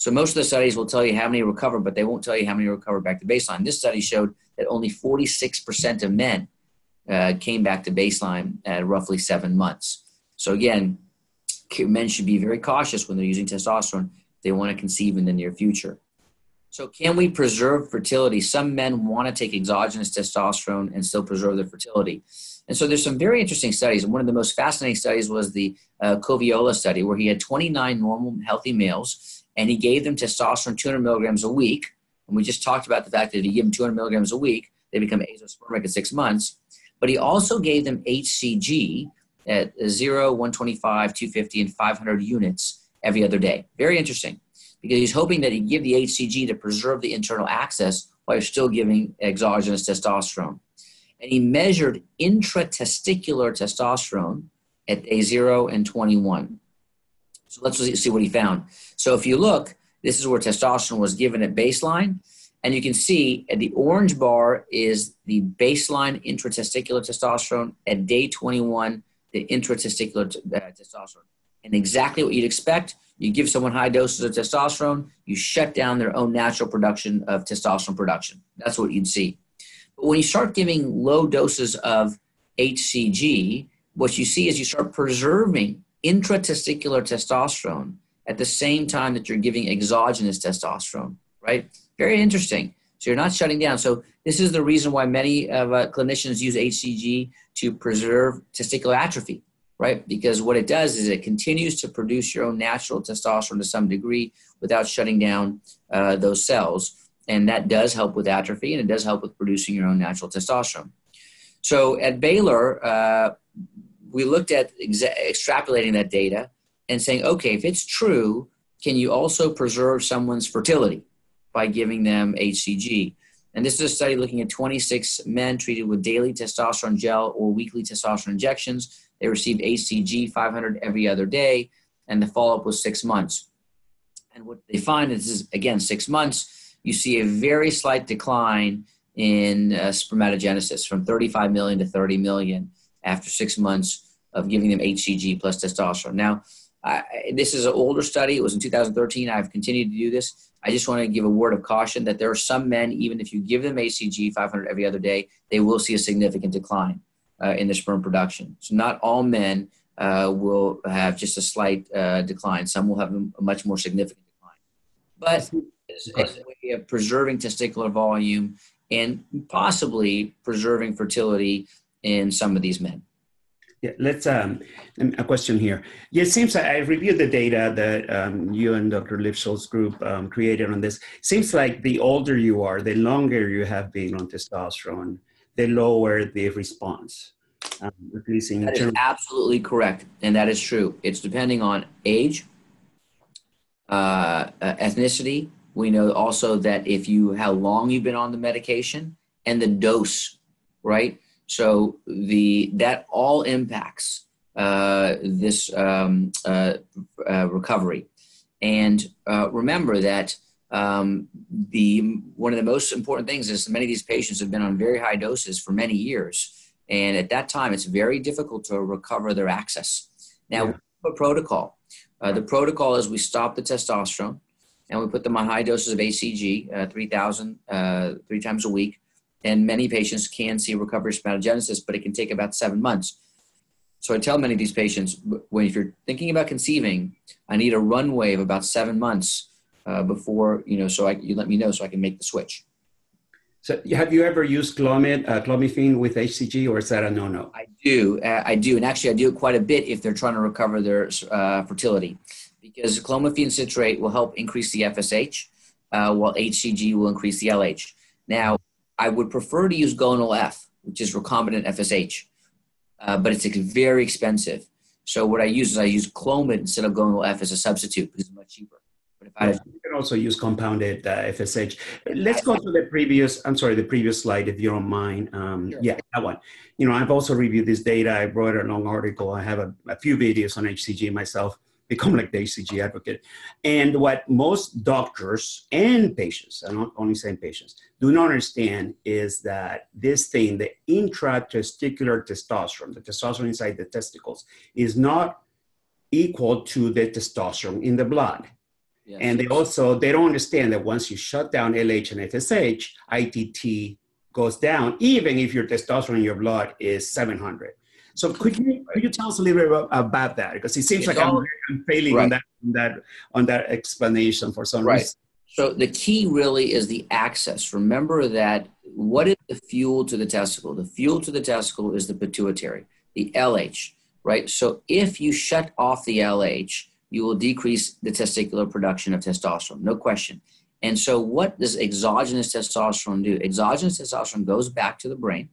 So most of the studies will tell you how many recover, but they won't tell you how many recover back to baseline. This study showed that only 46% of men uh, came back to baseline at roughly seven months. So again, men should be very cautious when they're using testosterone. They want to conceive in the near future. So can we preserve fertility? Some men want to take exogenous testosterone and still preserve their fertility. And so there's some very interesting studies. And one of the most fascinating studies was the uh, Coviello study, where he had 29 normal, healthy males and he gave them testosterone 200 milligrams a week. And we just talked about the fact that if you give them 200 milligrams a week, they become azoospermic in six months. But he also gave them HCG at 0, 125, 250, and 500 units every other day. Very interesting because he's hoping that he give the HCG to preserve the internal access while you're still giving exogenous testosterone. And he measured intratesticular testosterone at day 0 and 21. So let's see what he found. So if you look, this is where testosterone was given at baseline. And you can see the orange bar is the baseline intratesticular testosterone. At day 21, the intratesticular t- uh, testosterone. And exactly what you'd expect you give someone high doses of testosterone, you shut down their own natural production of testosterone production. That's what you'd see. But when you start giving low doses of HCG, what you see is you start preserving intratesticular testosterone at the same time that you're giving exogenous testosterone, right? Very interesting. So you're not shutting down. So this is the reason why many of uh, clinicians use HCG to preserve testicular atrophy, right? Because what it does is it continues to produce your own natural testosterone to some degree without shutting down uh, those cells. And that does help with atrophy and it does help with producing your own natural testosterone. So at Baylor, uh, we looked at exa- extrapolating that data and saying, okay, if it's true, can you also preserve someone's fertility by giving them HCG? And this is a study looking at 26 men treated with daily testosterone gel or weekly testosterone injections. They received HCG 500 every other day, and the follow up was six months. And what they find is, again, six months, you see a very slight decline in uh, spermatogenesis from 35 million to 30 million after six months of giving them HCG plus testosterone. Now, I, this is an older study. It was in 2013. I've continued to do this. I just want to give a word of caution that there are some men, even if you give them HCG 500 every other day, they will see a significant decline uh, in their sperm production. So, not all men uh, will have just a slight uh, decline. Some will have a much more significant decline. But as, as a way of preserving testicular volume and possibly preserving fertility in some of these men. Yeah, let's um, a question here. Yeah, it seems I reviewed the data that um, you and Dr. Lipshultz's group um, created on this. Seems like the older you are, the longer you have been on testosterone, the lower the response. Um, at least term- absolutely correct, and that is true. It's depending on age, uh, uh, ethnicity. We know also that if you how long you've been on the medication and the dose, right? So the that all impacts uh, this um, uh, uh, recovery. And uh, remember that um, the one of the most important things is many of these patients have been on very high doses for many years, and at that time it's very difficult to recover their axis. Now, yeah. a protocol. Uh, the protocol is we stop the testosterone and we put them on high doses of HCG, uh, 3,000 three times a week and many patients can see recovery spermatogenesis, but it can take about seven months. So I tell many of these patients, when if you're thinking about conceiving, I need a runway of about seven months uh, before you know. So I, you let me know so I can make the switch. So have you ever used Clomid, uh, clomiphene with HCG, or is that a no-no? I do, uh, I do, and actually I do it quite a bit if they're trying to recover their uh, fertility, because clomiphene citrate will help increase the FSH, uh, while HCG will increase the LH. Now, I would prefer to use Gonal F, which is recombinant FSH, uh, but it's very expensive. So what I use is I use Clomid instead of Gonal F as a substitute because it's much cheaper. But if I you can also use compounded uh, FSH. Let's go to the previous. I'm sorry, the previous slide, if you don't mind. Um, sure. Yeah, that one. You know, I've also reviewed this data. I wrote a long article. I have a, a few videos on HCG myself. Become like the HCG advocate. And what most doctors and patients, I'm not only saying patients, do not understand is that this thing, the intratesticular testosterone, the testosterone inside the testicles, is not equal to the testosterone in the blood Yes. And they also they don't understand that once you shut down LH and FSH, ITT goes down, even if your testosterone in your blood is 700. So could you could you tell us a little bit about, that? Because it seems it's like all, I'm, oh. I'm, failing right. on that on that on that explanation for some right. reason. So the key really is the axis. Remember that what is the fuel to the testicle? The fuel to the testicle is the pituitary, the LH, right? So if you shut off the LH, you will decrease the testicular production of testosterone, no question. And so, what does exogenous testosterone do? Exogenous testosterone goes back to the brain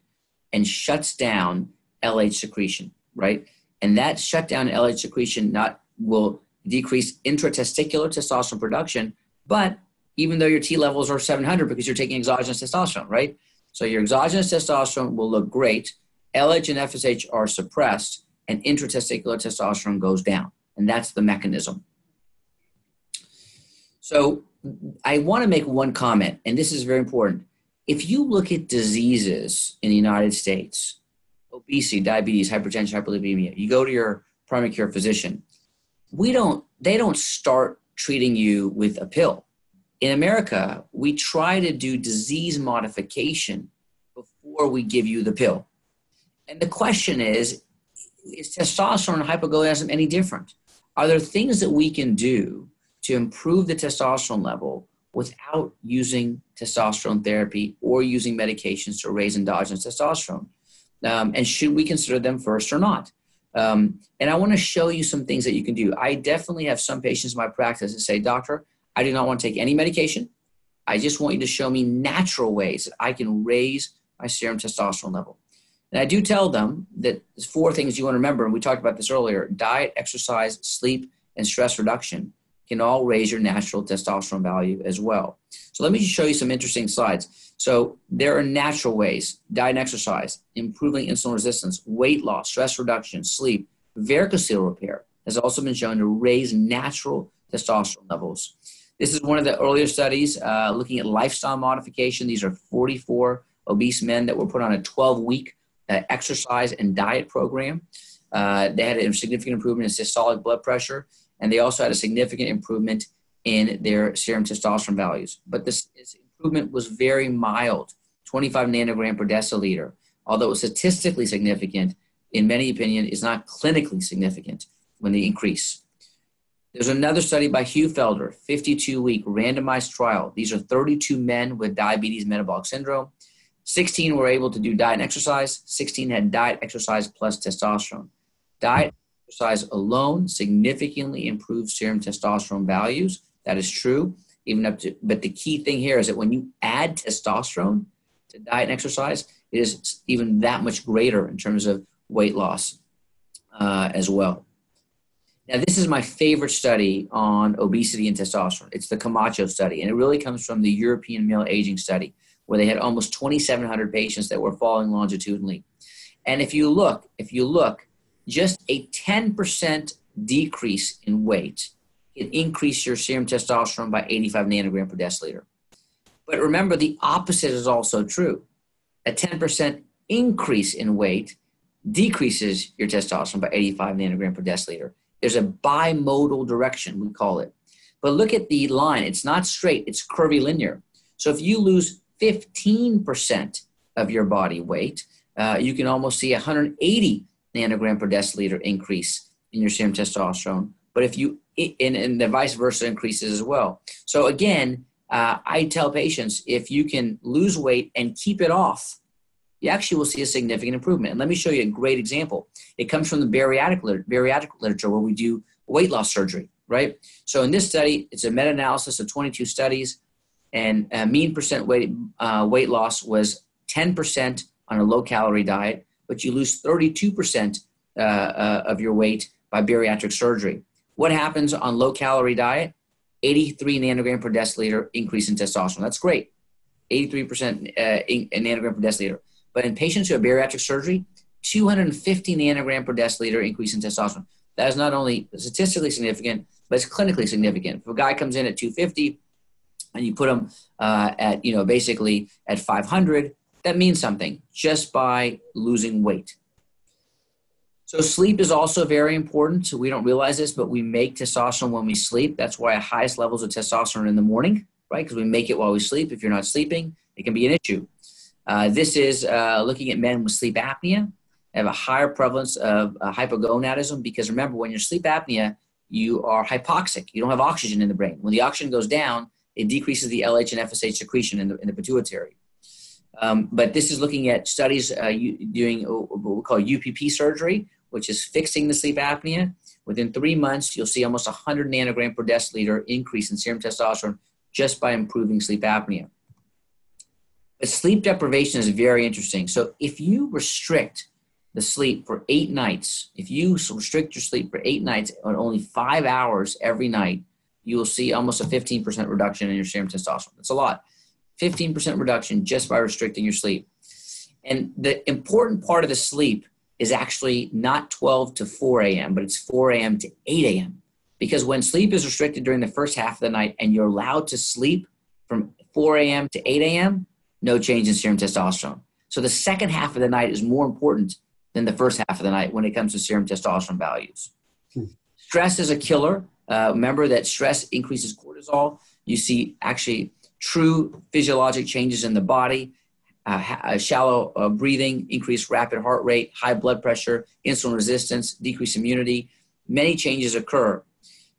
and shuts down LH secretion, right? And that shutdown LH secretion not will decrease intratesticular testosterone production, but even though your T levels are 700 because you're taking exogenous testosterone, right? So your exogenous testosterone will look great, LH and FSH are suppressed, and intratesticular testosterone goes down and that's the mechanism. So I want to make one comment, and this is very important. If you look at diseases in the United States, obesity, diabetes, hypertension, hyperlipidemia, you go to your primary care physician, we don't, they don't start treating you with a pill. In America, we try to do disease modification before we give you the pill. And the question is, is testosterone and hypogonadism any different? Are there things that we can do to improve the testosterone level without using testosterone therapy or using medications to raise endogenous testosterone? Um, and should we consider them first or not? Um, and I want to show you some things that you can do. I definitely have some patients in my practice that say, Doctor, I do not want to take any medication. I just want you to show me natural ways that I can raise my serum testosterone level. And I do tell them that there's four things you want to remember, and we talked about this earlier diet, exercise, sleep, and stress reduction can all raise your natural testosterone value as well. So let me just show you some interesting slides. So there are natural ways diet and exercise, improving insulin resistance, weight loss, stress reduction, sleep, varicocele repair has also been shown to raise natural testosterone levels. This is one of the earlier studies uh, looking at lifestyle modification. These are 44 obese men that were put on a 12 week uh, exercise and diet program. Uh, they had a significant improvement in systolic blood pressure, and they also had a significant improvement in their serum testosterone values. But this, improvement was very mild 25 nanogram per deciliter, although it was statistically significant, in many opinion, is not clinically significant when they increase. There's another study by Heufelder, 52 week randomized trial. These are 32 men with diabetes metabolic syndrome. 16 were able to do diet and exercise. 16 had diet, exercise plus testosterone. Diet, exercise alone significantly improves serum testosterone values. That is true, even up to. But the key thing here is that when you add testosterone to diet and exercise, it is even that much greater in terms of weight loss uh, as well. Now, this is my favorite study on obesity and testosterone. It's the Camacho study, and it really comes from the European Male Aging Study where they had almost 2,700 patients that were falling longitudinally. And if you look, if you look, just a 10% decrease in weight can increase your serum testosterone by 85 nanogram per deciliter. But remember, the opposite is also true. A 10% increase in weight decreases your testosterone by 85 nanogram per deciliter. There's a bimodal direction, we call it. But look at the line. It's not straight, it's curvilinear. So if you lose 15% of your body weight, uh, you can almost see 180 nanogram per deciliter increase in your serum testosterone. But if you and, and the vice versa increases as well. So again, uh, I tell patients if you can lose weight and keep it off, you actually will see a significant improvement. And let me show you a great example. It comes from the bariatric, bariatric literature where we do weight loss surgery, right? So in this study, it's a meta-analysis of 22 studies, and mean percent weight uh, weight loss was 10% on a low-calorie diet, but you lose 32% uh, uh, of your weight by bariatric surgery. What happens on low-calorie diet? 83 nanogram per deciliter increase in testosterone. That's great. 83% uh, in, in nanogram per deciliter. But in patients who have bariatric surgery, 250 nanogram per deciliter increase in testosterone. That is not only statistically significant, but it's clinically significant. If a guy comes in at 250 and you put him uh, at, you know, basically at 500, that means something just by losing weight. So sleep is also very important. So We don't realize this, but we make testosterone when we sleep. That's why highest levels of testosterone in the morning, right? Because we make it while we sleep. If you're not sleeping, it can be an issue. Uh, this is uh, looking at men with sleep apnea. They Have a higher prevalence of uh, hypogonadism because remember, when you're sleep apnea, you are hypoxic. You don't have oxygen in the brain. When the oxygen goes down, it decreases the LH and FSH secretion in the, in the pituitary. Um, but this is looking at studies uh, doing what we call UPP surgery, which is fixing the sleep apnea. Within three months, you'll see almost 100 nanogram per deciliter increase in serum testosterone just by improving sleep apnea. But sleep deprivation is very interesting. So if you restrict the sleep for eight nights, if you restrict your sleep for eight nights on only five hours every night, you will see almost a 15% reduction in your serum testosterone. That's a lot. 15% reduction just by restricting your sleep. And the important part of the sleep is actually not 12 to 4 a.m., but it's 4 a.m. to 8 a.m. Because when sleep is restricted during the first half of the night and you're allowed to sleep from 4 a.m. to 8 a.m., no change in serum testosterone. So the second half of the night is more important than the first half of the night when it comes to serum testosterone values. Hmm. Stress is a killer. Uh, remember that stress increases cortisol. You see actually true physiologic changes in the body uh, shallow uh, breathing, increased rapid heart rate, high blood pressure, insulin resistance, decreased immunity. Many changes occur.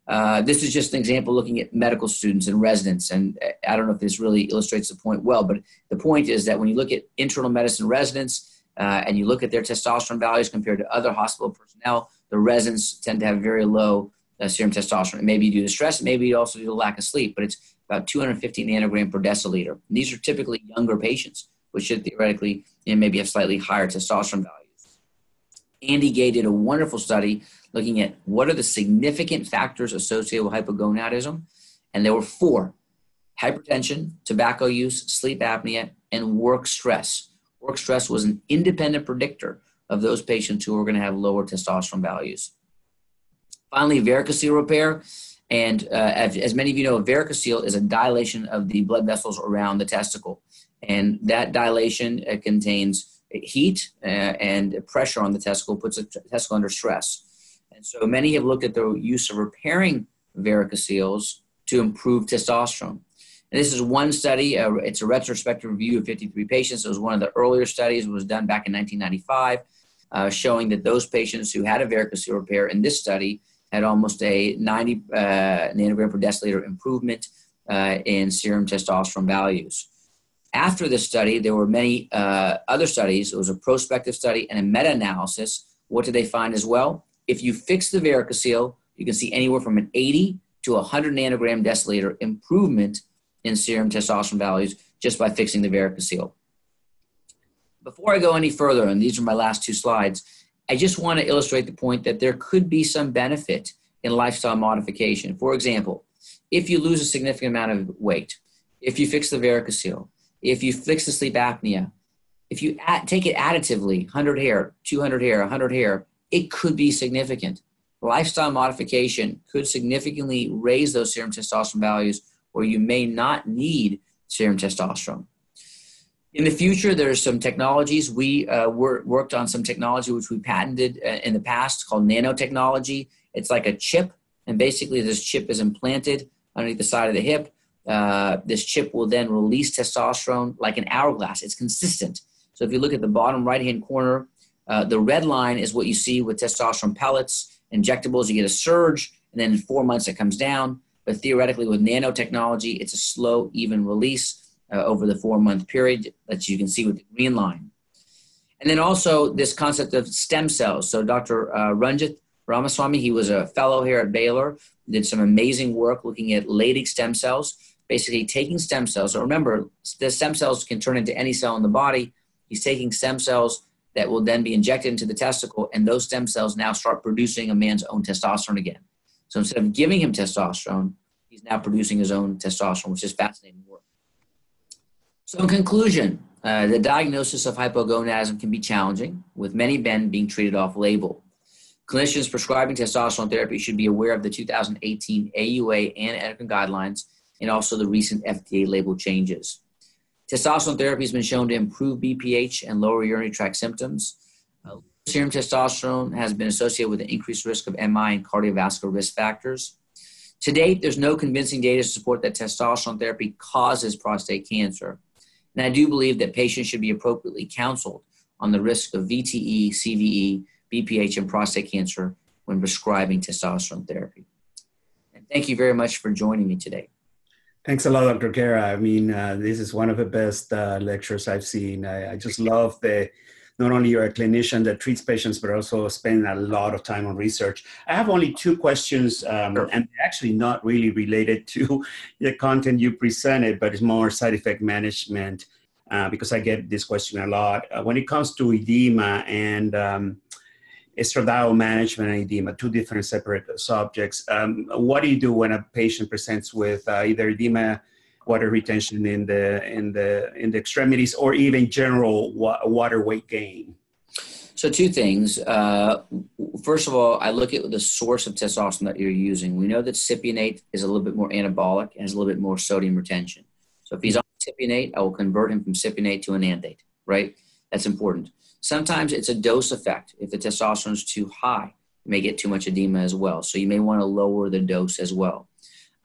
Uh, this is just an example looking at medical students and residents. And uh, I don't know if this really illustrates the point well, but the point is that when you look at internal medicine residents uh, and you look at their testosterone values compared to other hospital personnel, the residents tend to have very low uh, serum testosterone. Maybe due to stress, maybe also due to lack of sleep, but it's about 250 nanogram per deciliter. And these are typically younger patients which should theoretically you know, maybe have slightly higher testosterone values. Andy Gay did a wonderful study looking at what are the significant factors associated with hypogonadism, and there were four hypertension, tobacco use, sleep apnea, and work stress. Work stress was an independent predictor of those patients who were going to have lower testosterone values. Finally, varicocele repair. And uh, as, as, many of you know, varicocele is a dilation of the blood vessels around the testicle. And that dilation uh, contains heat uh, and pressure on the testicle, puts the testicle under stress. And so many have looked at the use of repairing varicoceles to improve testosterone. And this is one study, uh, it's a retrospective review of 53 patients. It was one of the earlier studies, it was done back in 1995, uh, showing that those patients who had a varicocele repair in this study had almost a 90 uh, nanogram per deciliter improvement uh, in serum testosterone values. After this study, there were many uh, other studies. It was a prospective study and a meta analysis. What did they find as well? If you fix the varicocele, you can see anywhere from an 80 to 100 nanogram deciliter improvement in serum testosterone values just by fixing the varicocele. Before I go any further, and these are my last two slides, I just want to illustrate the point that there could be some benefit in lifestyle modification. For example, if you lose a significant amount of weight, if you fix the varicocele, if you fix the sleep apnea, if you add, take it additively, 100 hair, 200 hair, 100 hair, it could be significant. Lifestyle modification could significantly raise those serum testosterone values where you may not need serum testosterone. In the future, there's some technologies. We uh, worked on some technology which we patented uh, in the past called nanotechnology. It's like a chip, and basically, this chip is implanted underneath the side of the hip uh, this chip will then release testosterone like an hourglass. It's consistent. So if you look at the bottom right hand corner, uh, the red line is what you see with testosterone pellets, injectables. You get a surge, and then in four months it comes down. But theoretically, with nanotechnology, it's a slow, even release uh, over the four month period that you can see with the green line. And then also this concept of stem cells. So Dr. Uh, Ranjith Ramasamy, he was a fellow here at Baylor, did some amazing work looking at Leydig stem cells, basically taking stem cells. So remember, the stem cells can turn into any cell in the body. He's taking stem cells that will then be injected into the testicle, and those stem cells now start producing a man's own testosterone again. So instead of giving him testosterone, he's now producing his own testosterone, which is fascinating work. So, in conclusion, uh, the diagnosis of hypogonadism can be challenging, with many men being treated off label. Clinicians prescribing testosterone therapy should be aware of the 2018 AUA and endocrine guidelines and also the recent FDA label changes. Testosterone therapy has been shown to improve BPH and lower urinary tract symptoms. Uh, serum testosterone has been associated with an increased risk of MI and cardiovascular risk factors. To date, there's no convincing data to support that testosterone therapy causes prostate cancer. And I do believe that patients should be appropriately counseled on the risk of VTE, CVE, BPH, and prostate cancer when prescribing testosterone therapy. And thank you very much for joining me today. Thanks a lot, Dr. Khera. I mean, uh, this is one of the best uh, lectures I've seen. I, I, just love the not only you're a clinician that treats patients, but also spend a lot of time on research. I have only two questions, um, sure. and actually not really related to the content you presented, but it's more side effect management uh, because I get this question a lot. Uh, when it comes to edema and um, estradiol management and edema, two different separate subjects, um, what do you do when a patient presents with uh, either edema water retention in the in the in the extremities or even general wa- water weight gain? So two things uh, first of all i look at the source of testosterone that you're using. We know that cypionate is a little bit more anabolic and has a little bit more sodium retention. So if he's on cypionate i will convert him from cypionate to enanthate right? That's important. Sometimes it's a dose effect. If the testosterone is too high you may get too much edema as well. So you may want to lower the dose as well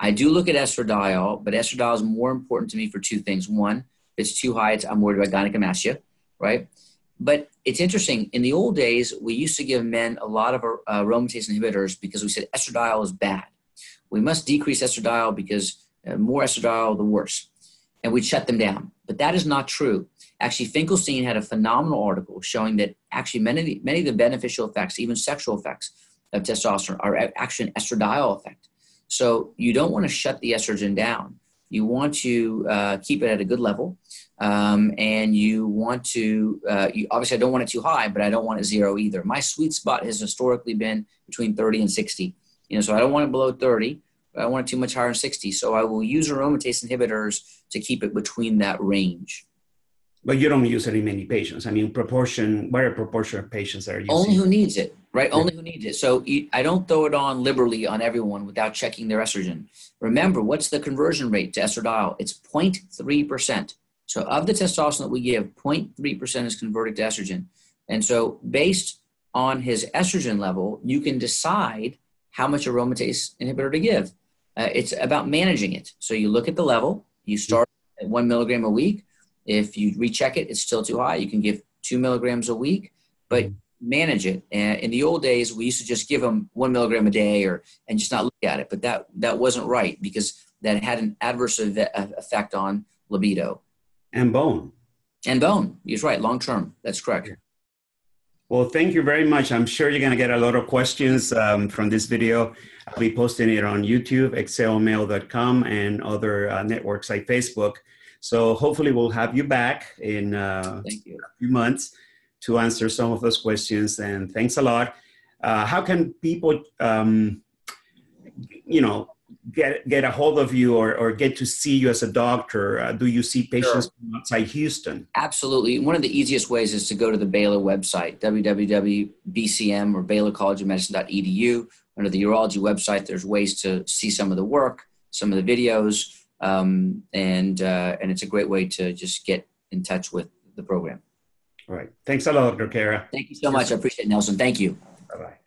I do look at estradiol, but estradiol is more important to me for two things. One, if it's too high, it's, I'm worried about gynecomastia, right? But it's interesting. In the old days, we used to give men a lot of uh, aromatase inhibitors because we said estradiol is bad. We must decrease estradiol because uh, more estradiol, the worse. And we'd shut them down. But that is not true. Actually, Finkelstein had a phenomenal article showing that actually many of the, many of the beneficial effects, even sexual effects of testosterone, are actually an estradiol effect. So you don't want to shut the estrogen down. You want to uh, keep it at a good level. Um, and you want to, uh, you, obviously, I don't want it too high, but I don't want it zero either. My sweet spot has historically been between 30 and 60. You know, so I don't want it below 30, but I want it too much higher than 60. So I will use aromatase inhibitors to keep it between that range. But you don't use it in many patients. I mean, proportion, what are proportion of patients that are using? Only who needs it, right? Only who needs it. So I don't throw it on liberally on everyone without checking their estrogen. Remember, what's the conversion rate to estradiol? It's 0.3%. So of the testosterone that we give, 0.3% is converted to estrogen. And so based on his estrogen level, you can decide how much aromatase inhibitor to give. Uh, it's about managing it. So you look at the level, you start at one milligram a week if you recheck it, it's still too high. You can give two milligrams a week, but mm-hmm. Manage it. And in the old days, we used to just give them one milligram a day, or and just not look at it. But that that wasn't right because that had an adverse effect on libido and bone. And bone. He's right. Long term. That's correct. Well, thank you very much. I'm sure you're going to get a lot of questions um, from this video. I'll be posting it on YouTube, excelmale.com, and other uh, networks like Facebook. So hopefully we'll have you back in uh, you. a few months to answer some of those questions. And thanks a lot. Uh, how can people, um, you know, get get a hold of you or, or get to see you as a doctor? Uh, do you see patients sure. outside Houston? Absolutely. One of the easiest ways is to go to the Baylor website, www.bcm or Baylor College of Medicine.edu. Under the urology website, there's ways to see some of the work, some of the videos um, and uh, and it's a great way to just get in touch with the program. All right. Thanks a lot, Dr. Khera. Thank you so much. I appreciate it, Nelson. Thank you. Bye bye.